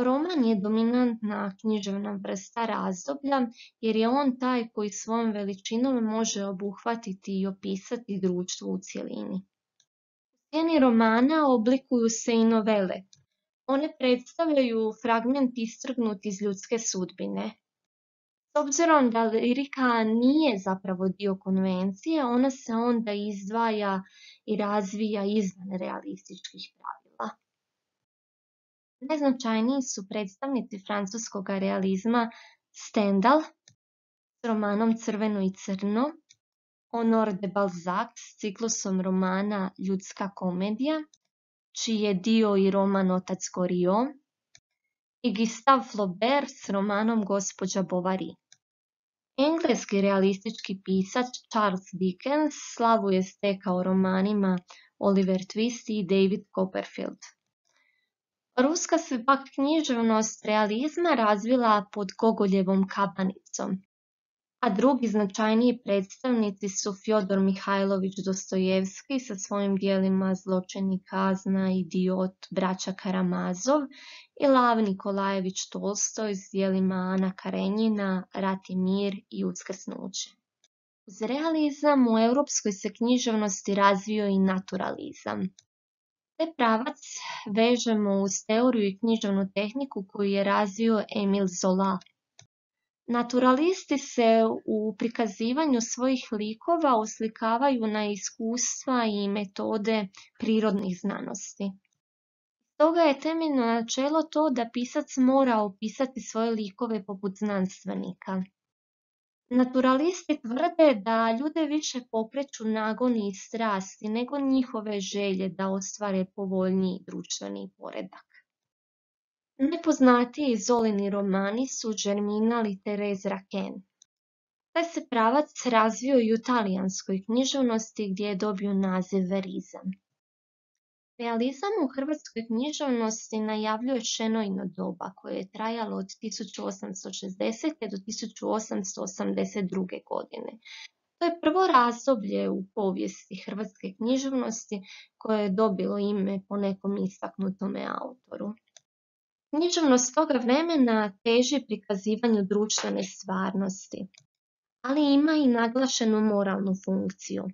Roman je dominantna književna vrsta razdoblja jer je on taj koji svojom veličinom može obuhvatiti i opisati društvo u cjelini. U romana oblikuju se i novele. One predstavljaju fragment istrgnut iz ljudske sudbine, obzirom da lirika nije zapravo dio konvencije, ona se onda izdvaja i razvija izvan realističkih pravila. Najznačajniji su predstavnici francuskog realizma Stendhal s romanom Crveno i crno, Honor de Balzac s ciklusom romana Ljudska komedija, čiji je dio i roman Otac Goriot, i Gustave Flaubert s romanom Gospođa Bovary. Engleski realistički pisac Charles Dickens slavu je stekao romanima Oliver Twist i David Copperfield. Ruska se pak književnost realizma razvila pod Gogoljevom kabanicom, a drugi značajniji predstavnici su Fjodor Mihajlović Dostojevski sa svojim dijelima Zločeni kazna, Idiot, Braća Karamazov i Lav Nikolajević Tolstoj s dijelima Ana Karenjina, Rat i mir i Uskrsnuće. Uz realizam u europskoj se književnosti razvio i naturalizam. Te pravac vežemo uz teoriju i književnu tehniku koju je razvio Emil Zola Naturalisti se u prikazivanju svojih likova oslikavaju na iskustva i metode prirodnih znanosti. Stoga je temeljno načelo to da pisac mora opisati svoje likove poput znanstvenika. Naturalisti tvrde da ljude više pokreću nagoni i strasti nego njihove želje da ostvare povoljniji društveni poredak. Nepoznatiji Zolini romani su Germinal i Therese Raquin. Taj se pravac razvio i u talijanskoj književnosti gdje je dobio naziv verizam. Realizam u hrvatskoj književnosti najavljuje Šenojno doba koje je trajalo od 1860. do 1882. godine. To je prvo razdoblje u povijesti hrvatske književnosti koje je dobilo ime po nekom istaknutome autoru. Književnost toga vremena teži prikazivanju društvene stvarnosti ali ima i naglašenu moralnu funkciju.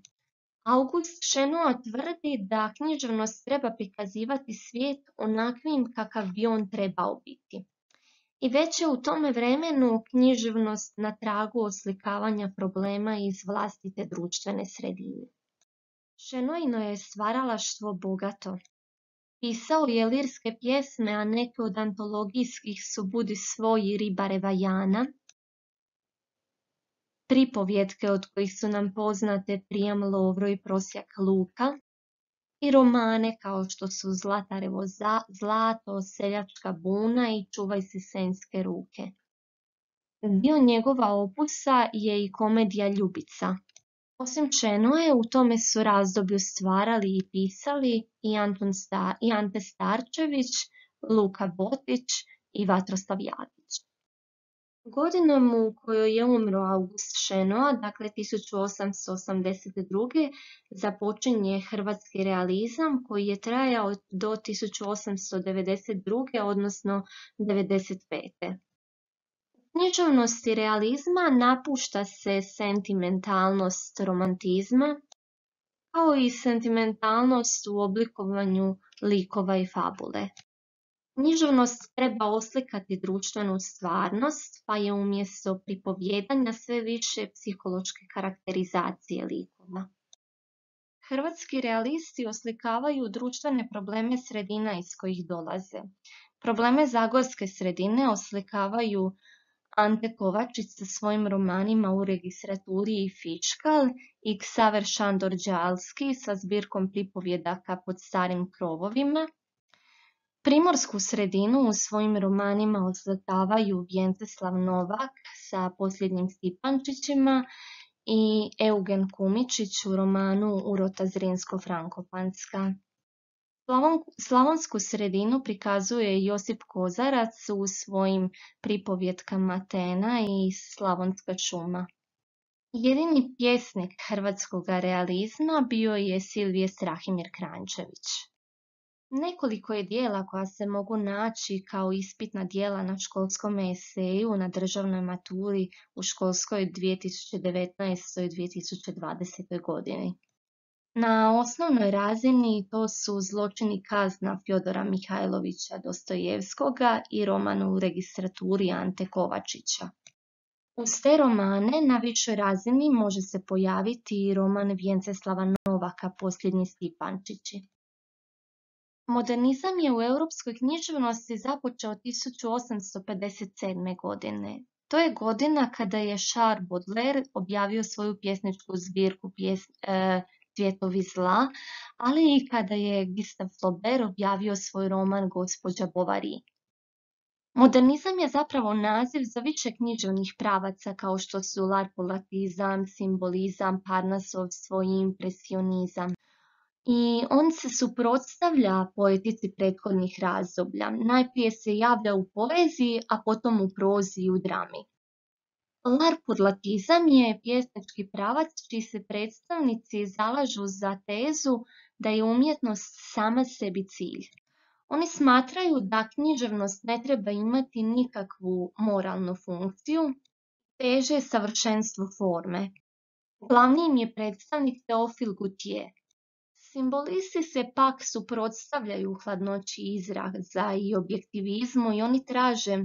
August Šenoa tvrdi da književnost treba prikazivati svijet onakvim kakav bi on trebao biti. I već je u tome vremenu književnost na tragu oslikavanja problema iz vlastite društvene sredine. Šenojno je stvaralaštvo bogato. Pisao je lirske pjesme, a neke od antologijskih su Budi svoji Ribareva Jana, pripovjetke od kojih su nam poznate Prijam Lovro i Prosjak Luka i romane kao što su Zlatarevo zlato, Seljačka buna i Čuvaj se senjske ruke. Dio njegova opusa je i komedija Ljubica. Osim Čenoje, u tome su razdoblju stvarali i pisali i, Anton i Ante Starčević, Luka Botić i Vatroslav Jadić. Godinom u kojoj je umro August Šenoa, dakle 1882. započinje hrvatski realizam koji je trajao do 1892. odnosno 95. Književnosti realizma napušta se sentimentalnost romantizma, kao i sentimentalnost u oblikovanju likova i fabule. Književnost treba oslikati društvenu stvarnost, pa je umjesto pripovjedanja sve više psihološke karakterizacije likova. Hrvatski realisti oslikavaju društvene probleme sredina iz kojih dolaze. Probleme zagorske sredine oslikavaju Ante Kovačić sa svojim romanima u registraturi i Fičkal i Ksaver Šandor Đalski sa zbirkom pripovjedaka pod starim krovovima – Primorsku sredinu u svojim romanima oslikavaju Vjenceslav Novak sa Posljednjim Stipančićima i Eugen Kumičić u romanu Urota Zrinsko-Frankopanska. Slavonsku sredinu prikazuje Josip Kozarac u svojim pripovjetkama Tena i Slavonska šuma. Jedini pjesnik hrvatskog realizma bio je Silvije Strahimir Krančević. Nekoliko je dijela koja se mogu naći kao ispitna dijela na školskom eseju na državnoj maturi u školskoj 2019. i 2020. godini. Na osnovnoj razini to su Zločini kazna Fjodora Mihajlovića Dostojevskoga i roman u registraturi Ante Kovačića. Uz te romane na višoj razini može se pojaviti i roman Vjenceslava Novaka Posljednji Stipančići. Modernizam je u europskoj književnosti započeo 1857. godine. To je godina kada je Charles Baudelaire objavio svoju pjesničku zbirku e, zla, ali i kada je Gustave Flaubert objavio svoj roman Gospođa Bovary. Modernizam je zapravo naziv za više književnih pravaca kao što su larpolatizam, simbolizam, parnasovstvo i impresionizam i on se suprotstavlja poetici prethodnih razdoblja. Najprije se javlja u poeziji, a potom u prozi i u drami. Larpurlatizam je pjesnički pravac čiji se predstavnici zalažu za tezu da je umjetnost sama sebi cilj. Oni smatraju da književnost ne treba imati nikakvu moralnu funkciju, teže savršenstvu forme. Glavni im je predstavnik Teofil Gutije, Simbolisti se pak suprotstavljaju hladnoći izraza i objektivizmu i oni traže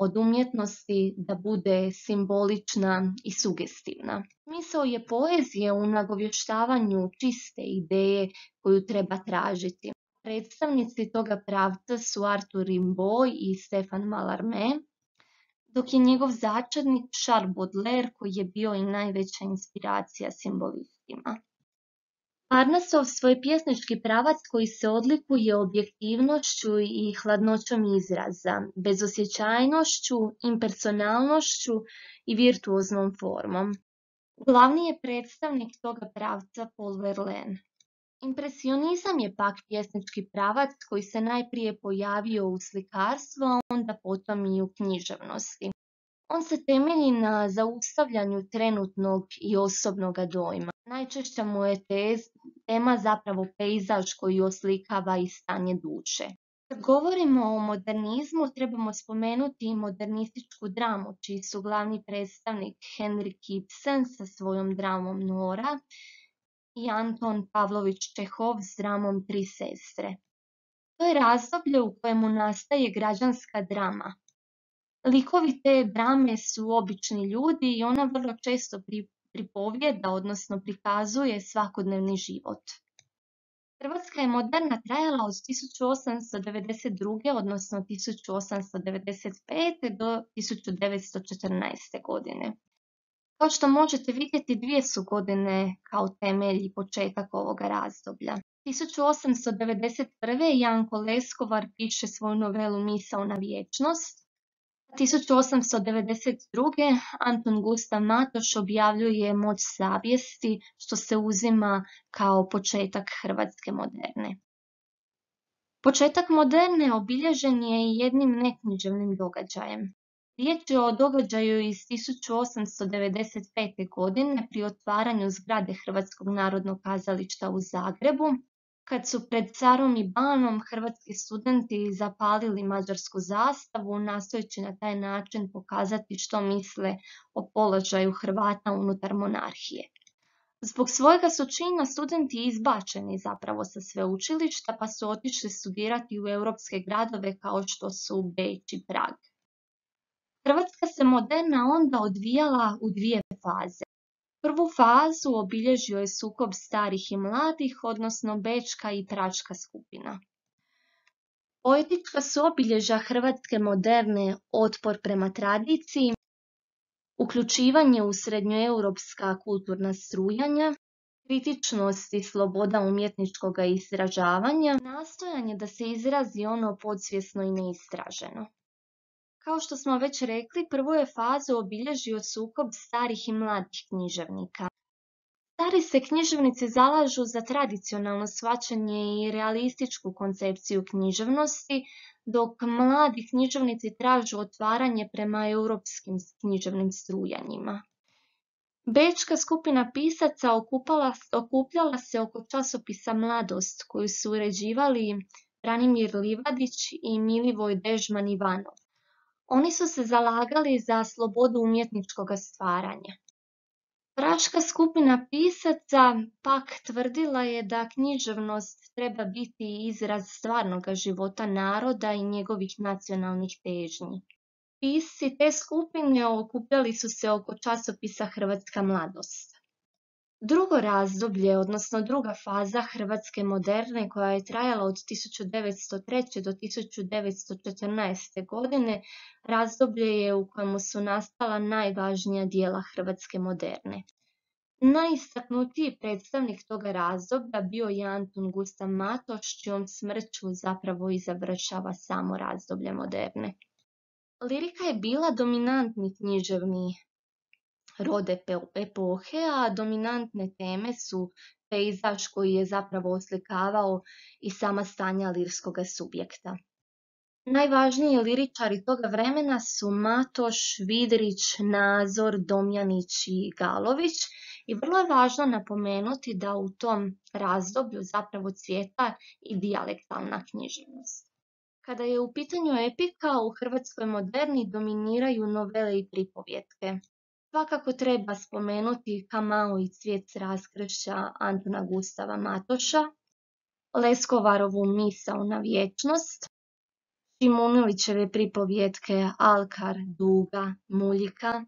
od umjetnosti da bude simbolična i sugestivna. Misao je poezije u nagovještavanju čiste ideje koju treba tražiti. Predstavnici toga pravca su Arthur Rimbaud i Stefan Mallarmé, dok je njegov začadnik Charles Baudelaire koji je bio i najveća inspiracija simbolistima. Parnasov svoj pjesnički pravac koji se odlikuje objektivnošću i hladnoćom izraza, bezosjećajnošću, impersonalnošću i virtuoznom formom. Glavni je predstavnik toga pravca Paul Verlaine. Impresionizam je pak pjesnički pravac koji se najprije pojavio u slikarstvu, a onda potom i u književnosti. On se temelji na zaustavljanju trenutnog i osobnog dojma. Najčešća mu je tema zapravo pejzaž koji oslikava i stanje duše. Kad govorimo o modernizmu, trebamo spomenuti i modernističku dramu, čiji su glavni predstavnik Henrik Ibsen sa svojom dramom Nora i Anton Pavlović Čehov s dramom Tri sestre. To je razdoblje u kojemu nastaje građanska drama. Likovi te drame su obični ljudi i ona vrlo često pripovjeda, odnosno prikazuje svakodnevni život. Hrvatska je moderna trajala od 1892. odnosno 1895. do 1914. godine. Kao što možete vidjeti, dvije su godine kao temelj i početak ovoga razdoblja. 1891. Janko Leskovar piše svoju novelu Misao na vječnost. 1892. Anton Gustav Matoš objavljuje Moć savjesti, što se uzima kao početak hrvatske moderne. Početak moderne obilježen je jednim neknjiževnim događajem. Riječ je o događaju iz 1895. godine pri otvaranju zgrade Hrvatskog narodnog kazališta u Zagrebu, kad su pred carom i banom hrvatski studenti zapalili mađarsku zastavu, nastojeći na taj način pokazati što misle o položaju Hrvata unutar monarhije. Zbog svojega su čina studenti izbačeni zapravo sa sveučilišta pa su otišli studirati u europske gradove kao što su Beč i Prag. Hrvatska se moderna onda odvijala u dvije faze. Prvu fazu obilježio je sukob starih i mladih, odnosno Bečka i Pračka skupina. Poetička su obilježa Hrvatske moderne otpor prema tradiciji, uključivanje u srednjoeuropska kulturna strujanja, kritičnost i sloboda umjetničkog izražavanja, nastojanje da se izrazi ono podsvjesno i neistraženo. Kao što smo već rekli, prvu je fazu obilježio sukob starih i mladih književnika. Stari se književnici zalažu za tradicionalno svačanje i realističku koncepciju književnosti, dok mladi književnici tražu otvaranje prema europskim književnim strujanjima. Bečka skupina pisaca okupljala se oko časopisa Mladost, koju su uređivali Branimir Livadić i Milivoj Dežman Ivanov. Oni su se zalagali za slobodu umjetničkog stvaranja. Praška skupina pisaca pak tvrdila je da književnost treba biti izraz stvarnog života naroda i njegovih nacionalnih težnji. Pisci te skupine okupljali su se oko časopisa Hrvatska mladost. Drugo razdoblje, odnosno druga faza Hrvatske moderne koja je trajala od 1903. do 1914. godine, razdoblje je u kojemu su nastala najvažnija dijela Hrvatske moderne. Najistaknutiji predstavnik toga razdoblja bio je Anton Gustav Matoš, čijom smrću zapravo i završava samo razdoblje moderne. Lirika je bila dominantni književni rode epohe, a dominantne teme su pejzaž koji je zapravo oslikavao i sama stanja lirskog subjekta. Najvažniji liričari toga vremena su Matoš, Vidrić, Nazor, Domjanić i Galović i vrlo je važno napomenuti da u tom razdoblju zapravo cvjeta i dijalektalna književnost. Kada je u pitanju epika, u Hrvatskoj moderni dominiraju novele i pripovjetke. Svakako treba spomenuti Kamao i cvijet raskršća Antona Gustava Matoša, Leskovarovu misao na vječnost, Šimunovićeve pripovjetke Alkar, Duga, Muljika,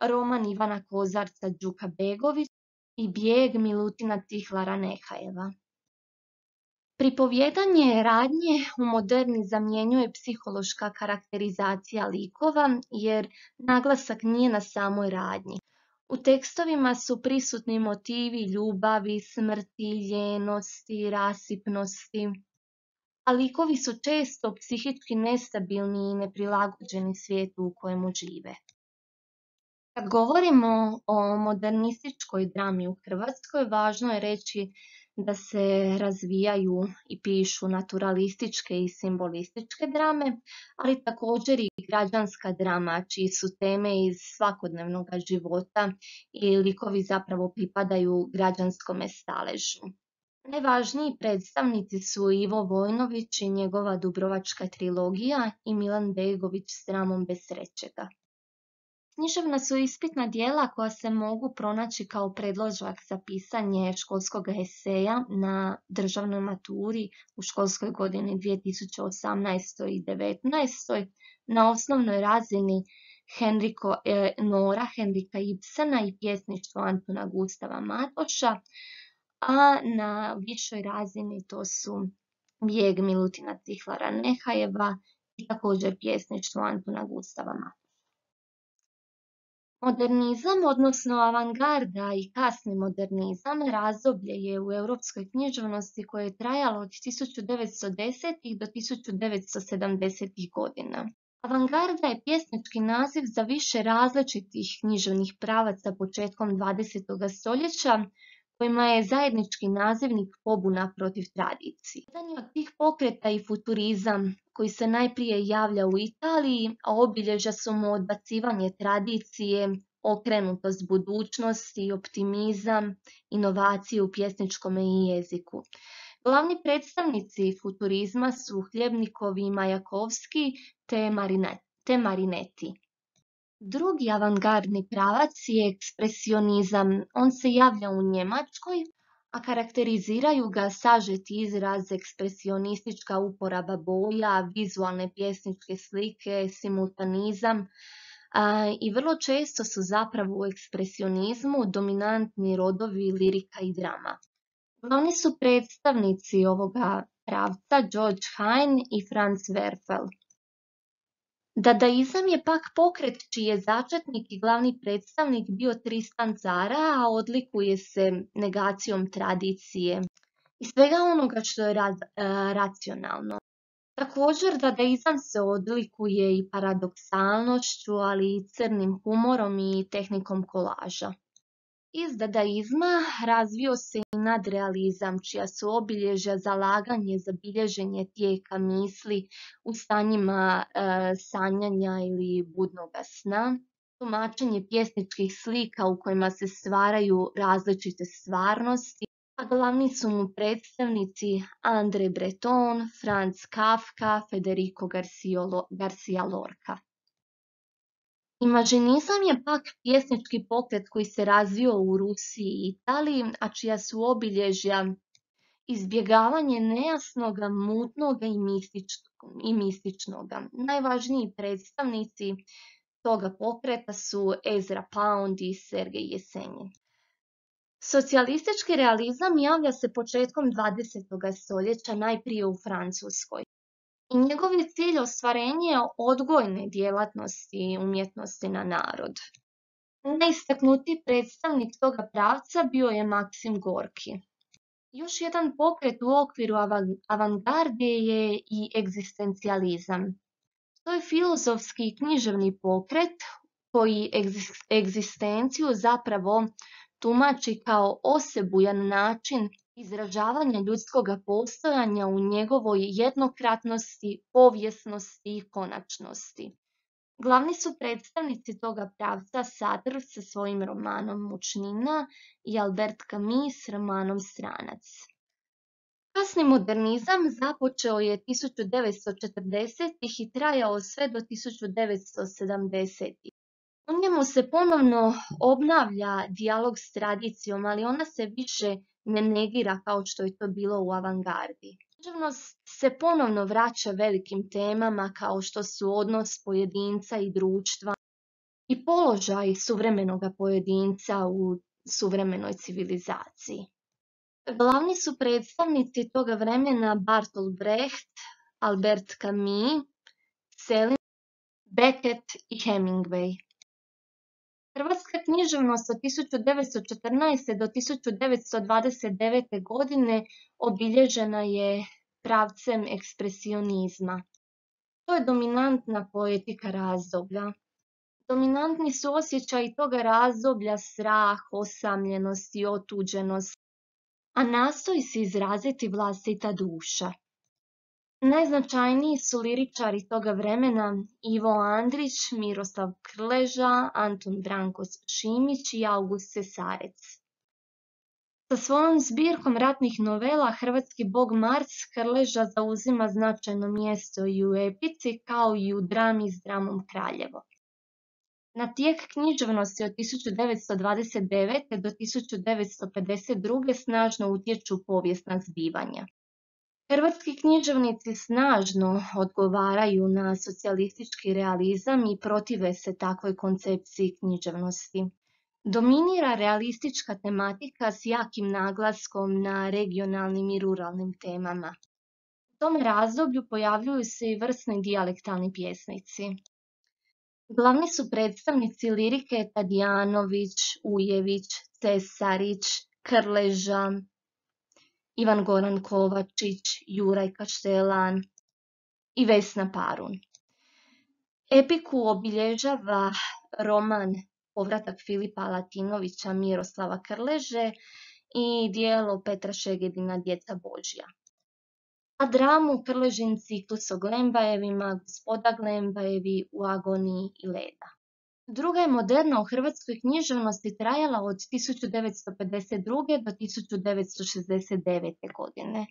roman Ivana Kozarca Đuka Begović i bijeg Milutina Tihlara Nehajeva. Pripovjedanje radnje u moderni zamjenjuje psihološka karakterizacija likova jer naglasak nije na samoj radnji. U tekstovima su prisutni motivi ljubavi, smrti, ljenosti, rasipnosti, a likovi su često psihički nestabilni i neprilagođeni svijetu u kojemu žive. Kad govorimo o modernističkoj drami u Hrvatskoj, važno je reći da se razvijaju i pišu naturalističke i simbolističke drame, ali također i građanska drama, čiji su teme iz svakodnevnog života i likovi zapravo pripadaju građanskome staležu. Najvažniji predstavnici su Ivo Vojnović i njegova Dubrovačka trilogija i Milan Begović s dramom Bez srećega. Književna su ispitna dijela koja se mogu pronaći kao predložak za pisanje školskog eseja na državnoj maturi u školskoj godini 2018. i 2019. na osnovnoj razini Henriko, e, Nora Henrika Ibsena i pjesništvo Antona Gustava Matoša, a na višoj razini to su Bijeg Milutina Cihlara Nehajeva i također pjesništvo Antona Gustava Matoša. Modernizam, odnosno avangarda i kasni modernizam razdoblje je u europskoj književnosti koje je trajalo od 1910. do 1970. godina. Avangarda je pjesnički naziv za više različitih književnih pravaca početkom 20. stoljeća kojima je zajednički nazivnik pobuna protiv tradicije. Jedan je od tih pokreta i futurizam koji se najprije javlja u Italiji, a obilježa su mu odbacivanje tradicije, okrenutost budućnosti, optimizam, inovacije u pjesničkom i jeziku. Glavni predstavnici futurizma su Hljebnikovi i Majakovski te, te Marineti. Drugi avangardni pravac je ekspresionizam. On se javlja u Njemačkoj, a karakteriziraju ga sažeti izraz ekspresionistička uporaba boja, vizualne pjesničke slike, simultanizam i vrlo često su zapravo u ekspresionizmu dominantni rodovi lirika i drama. Oni su predstavnici ovoga pravca George Hein i Franz Werfel. Dadaizam je pak pokret čiji je začetnik i glavni predstavnik bio Tristan Zara, a odlikuje se negacijom tradicije i svega onoga što je e, racionalno. Također, dadaizam se odlikuje i paradoksalnošću, ali i crnim humorom i tehnikom kolaža. Iz dadaizma razvio se i nadrealizam, čija su obilježja zalaganje za bilježenje tijeka misli u stanjima e, sanjanja ili budnoga sna, tumačenje pjesničkih slika u kojima se stvaraju različite stvarnosti, a glavni su mu predstavnici Andre Breton, Franz Kafka, Federico Garcia Lorca. Imažinizam je pak pjesnički pokret koji se razvio u Rusiji i Italiji, a čija su obilježja izbjegavanje nejasnoga, mutnoga i mističnoga. Najvažniji predstavnici toga pokreta su Ezra Pound i Sergej Jesenjin. Socijalistički realizam javlja se početkom 20. stoljeća najprije u Francuskoj i njegov je cilj ostvarenje odgojne djelatnosti i umjetnosti na narod. Najistaknutiji predstavnik toga pravca bio je Maksim Gorki. Još jedan pokret u okviru avangarde je i egzistencijalizam. To je filozofski i književni pokret koji egzistenciju zapravo tumači kao osebujan način izražavanja ljudskog postojanja u njegovoj jednokratnosti, povijesnosti i konačnosti. Glavni su predstavnici toga pravca Sadr sa svojim romanom Mučnina i Albert Camus s romanom Stranac. Kasni modernizam započeo je 1940. i trajao sve do 1970. U njemu se ponovno obnavlja dijalog s tradicijom, ali ona se više ne negira kao što je to bilo u avangardi. Književnost se ponovno vraća velikim temama kao što su odnos pojedinca i društva i položaj suvremenog pojedinca u suvremenoj civilizaciji. Glavni su predstavnici toga vremena Bartolt Brecht, Albert Camus, Selim, Beckett i Hemingway. Književnost od 1914. do 1929. godine obilježena je pravcem ekspresionizma. To je dominantna poetika razdoblja. Dominantni su osjećaj toga razdoblja strah, osamljenost i otuđenost, a nastoji se izraziti vlastita duša. Najznačajniji su liričari toga vremena Ivo Andrić, Miroslav Krleža, Anton Branko Šimić i August Cesarec. Sa svojom zbirkom ratnih novela Hrvatski bog Mars Krleža zauzima značajno mjesto i u epici kao i u drami s dramom Kraljevo. Na tijek književnosti od 1929. do 1952. snažno utječu povijesna zbivanja. Hrvatski književnici snažno odgovaraju na socijalistički realizam i protive se takvoj koncepciji književnosti. Dominira realistička tematika s jakim naglaskom na regionalnim i ruralnim temama. U tom razdoblju pojavljuju se i vrsni dijalektalni pjesnici. Glavni su predstavnici lirike Tadijanović, Ujević, Cesarić, Krleža, Ivan Goran Kovačić, Juraj Kaštelan i Vesna Parun. Epiku obilježava roman Povratak Filipa Latinovića Miroslava Krleže i dijelo Petra Šegedina Djeca Božja. A dramu Krležin ciklus o Glembajevima, gospoda Glembajevi u agoniji i leda. Druga je moderna u hrvatskoj književnosti trajala od 1952. do 1969. godine.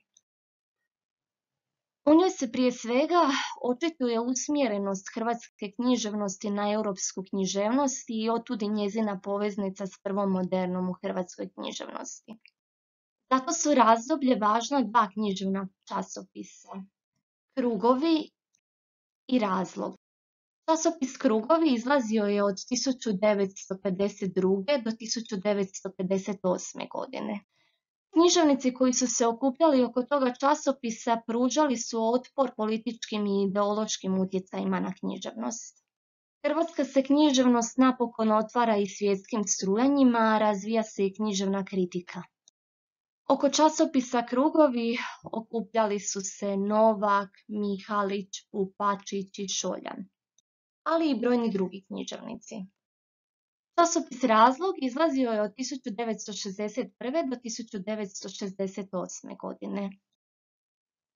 U njoj se prije svega očituje usmjerenost hrvatske književnosti na europsku književnost i otudi njezina poveznica s prvom modernom u hrvatskoj književnosti. Zato su razdoblje važna dva književna časopisa. Krugovi i razlog. Časopis Krugovi izlazio je od 1952. do 1958. godine. Književnici koji su se okupljali oko toga časopisa pružali su otpor političkim i ideološkim utjecajima na književnost. Hrvatska se književnost napokon otvara i svjetskim strujanjima, a razvija se i književna kritika. Oko časopisa Krugovi okupljali su se Novak, Mihalić, Pupačić i Šoljan ali i brojni drugi književnici. Časopis Razlog izlazio je od 1961. do 1968. godine.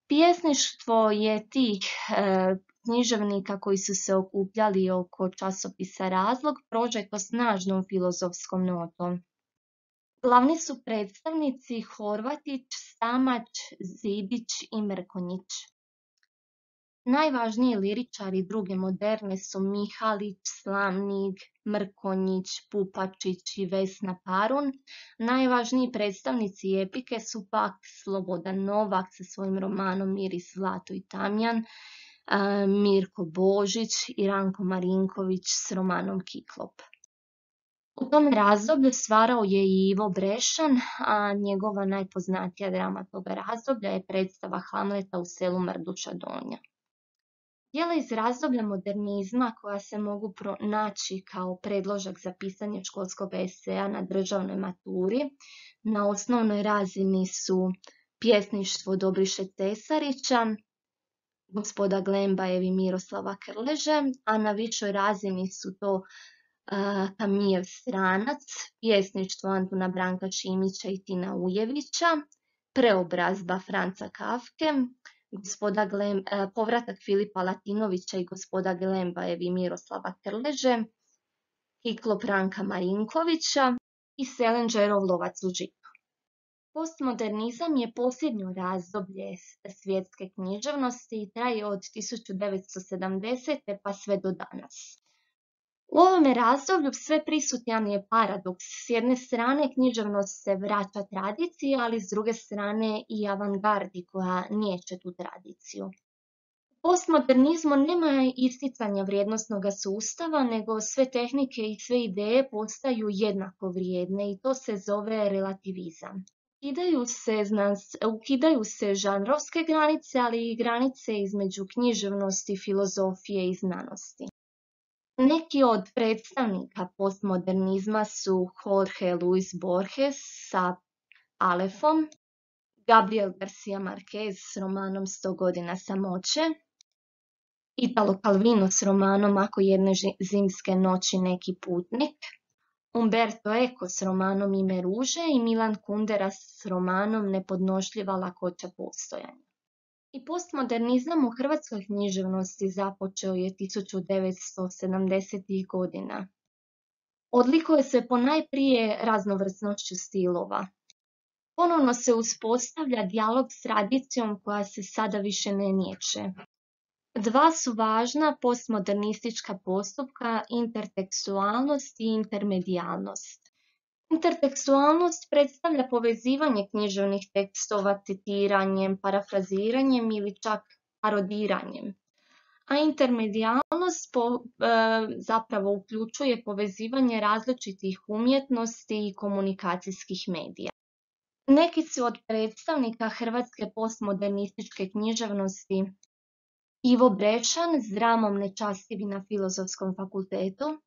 Pjesništvo je tih e, književnika koji su se okupljali oko časopisa Razlog prožeto snažnom filozofskom notom. Glavni su predstavnici Horvatić, Stamać, Zidić i Mrkonjić. Najvažniji liričari druge moderne su Mihalić, Slamnik, Mrkonjić, Pupačić i Vesna Parun. Najvažniji predstavnici epike su pak Slobodan Novak sa svojim romanom Miris, Zlato i Tamjan, Mirko Božić i Ranko Marinković s romanom Kiklop. U tom razdoblju stvarao je i Ivo Brešan, a njegova najpoznatija drama toga razdoblja je predstava Hamleta u selu Mrduša Donja. Djela iz razdoblja modernizma koja se mogu naći kao predložak za pisanje školskog eseja na državnoj maturi na osnovnoj razini su pjesništvo Dobriše Cesarića, gospoda Glembajev i Miroslava Krleže, a na višoj razini su to Kamijev stranac, pjesništvo Antuna Branka Šimića i Tina Ujevića, preobrazba Franca Kafke, gospoda Glem, e, povratak Filipa Latinovića i gospoda Glembajev Miroslava Krleže, Kiklo Pranka Marinkovića i Selenđerov lovac u žitu. Postmodernizam je posljednjo razdoblje svjetske književnosti i traje od 1970. pa sve do danas. U ovome razdoblju sve prisutnjan je paradoks. S jedne strane književnost se vraća tradiciji, ali s druge strane i avangardi koja nijeće tu tradiciju. U postmodernizmu nema isticanja vrijednostnog sustava, nego sve tehnike i sve ideje postaju jednako vrijedne i to se zove relativizam. Ukidaju se, ukidaju se žanrovske granice, ali i granice između književnosti, filozofije i znanosti. Neki od predstavnika postmodernizma su Jorge Luis Borges sa Alefom, Gabriel Garcia Marquez s romanom Sto godina samoće, Italo Calvino s romanom Ako jedne zimske noći neki putnik, Umberto Eco s romanom Ime ruže i Milan Kundera s romanom Nepodnošljiva lakoća postojanja. I postmodernizam u hrvatskoj književnosti započeo je 1970. godina. Odlikuje se po najprije raznovrsnošću stilova, Ponovno se uspostavlja dijalog s tradicijom koja se sada više ne niječe. Dva su važna postmodernistička postupka intertekstualnost i intermedijalnost. Intertekstualnost predstavlja povezivanje književnih tekstova citiranjem, parafraziranjem ili čak parodiranjem. A intermedijalnost e, zapravo uključuje povezivanje različitih umjetnosti i komunikacijskih medija. Neki su od predstavnika hrvatske postmodernističke književnosti Ivo Brešan s dramom Nečastivi na Filozofskom fakultetu,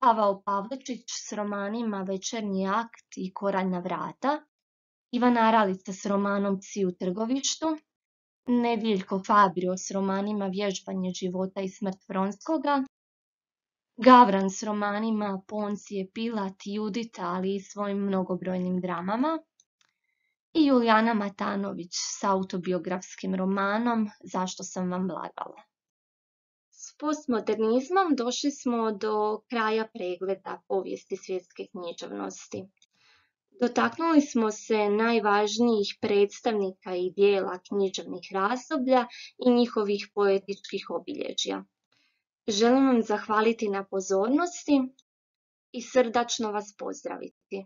Pavao Pavličić s romanima Večernji akt i Koraljna vrata, Ivan Aralica s romanom Psi u trgovištu, Nedjeljko Fabrio s romanima Vježbanje života i smrt Fronskoga, Gavran s romanima Poncije, Pilat, Judita, ali i svojim mnogobrojnim dramama, i Julijana Matanović s autobiografskim romanom Zašto sam vam lagala. Postmodernizmom došli smo do kraja pregleda povijesti svjetske književnosti. Dotaknuli smo se najvažnijih predstavnika i dijela književnih razdoblja i njihovih poetičkih obilježja. Želim vam zahvaliti na pozornosti i srdačno vas pozdraviti.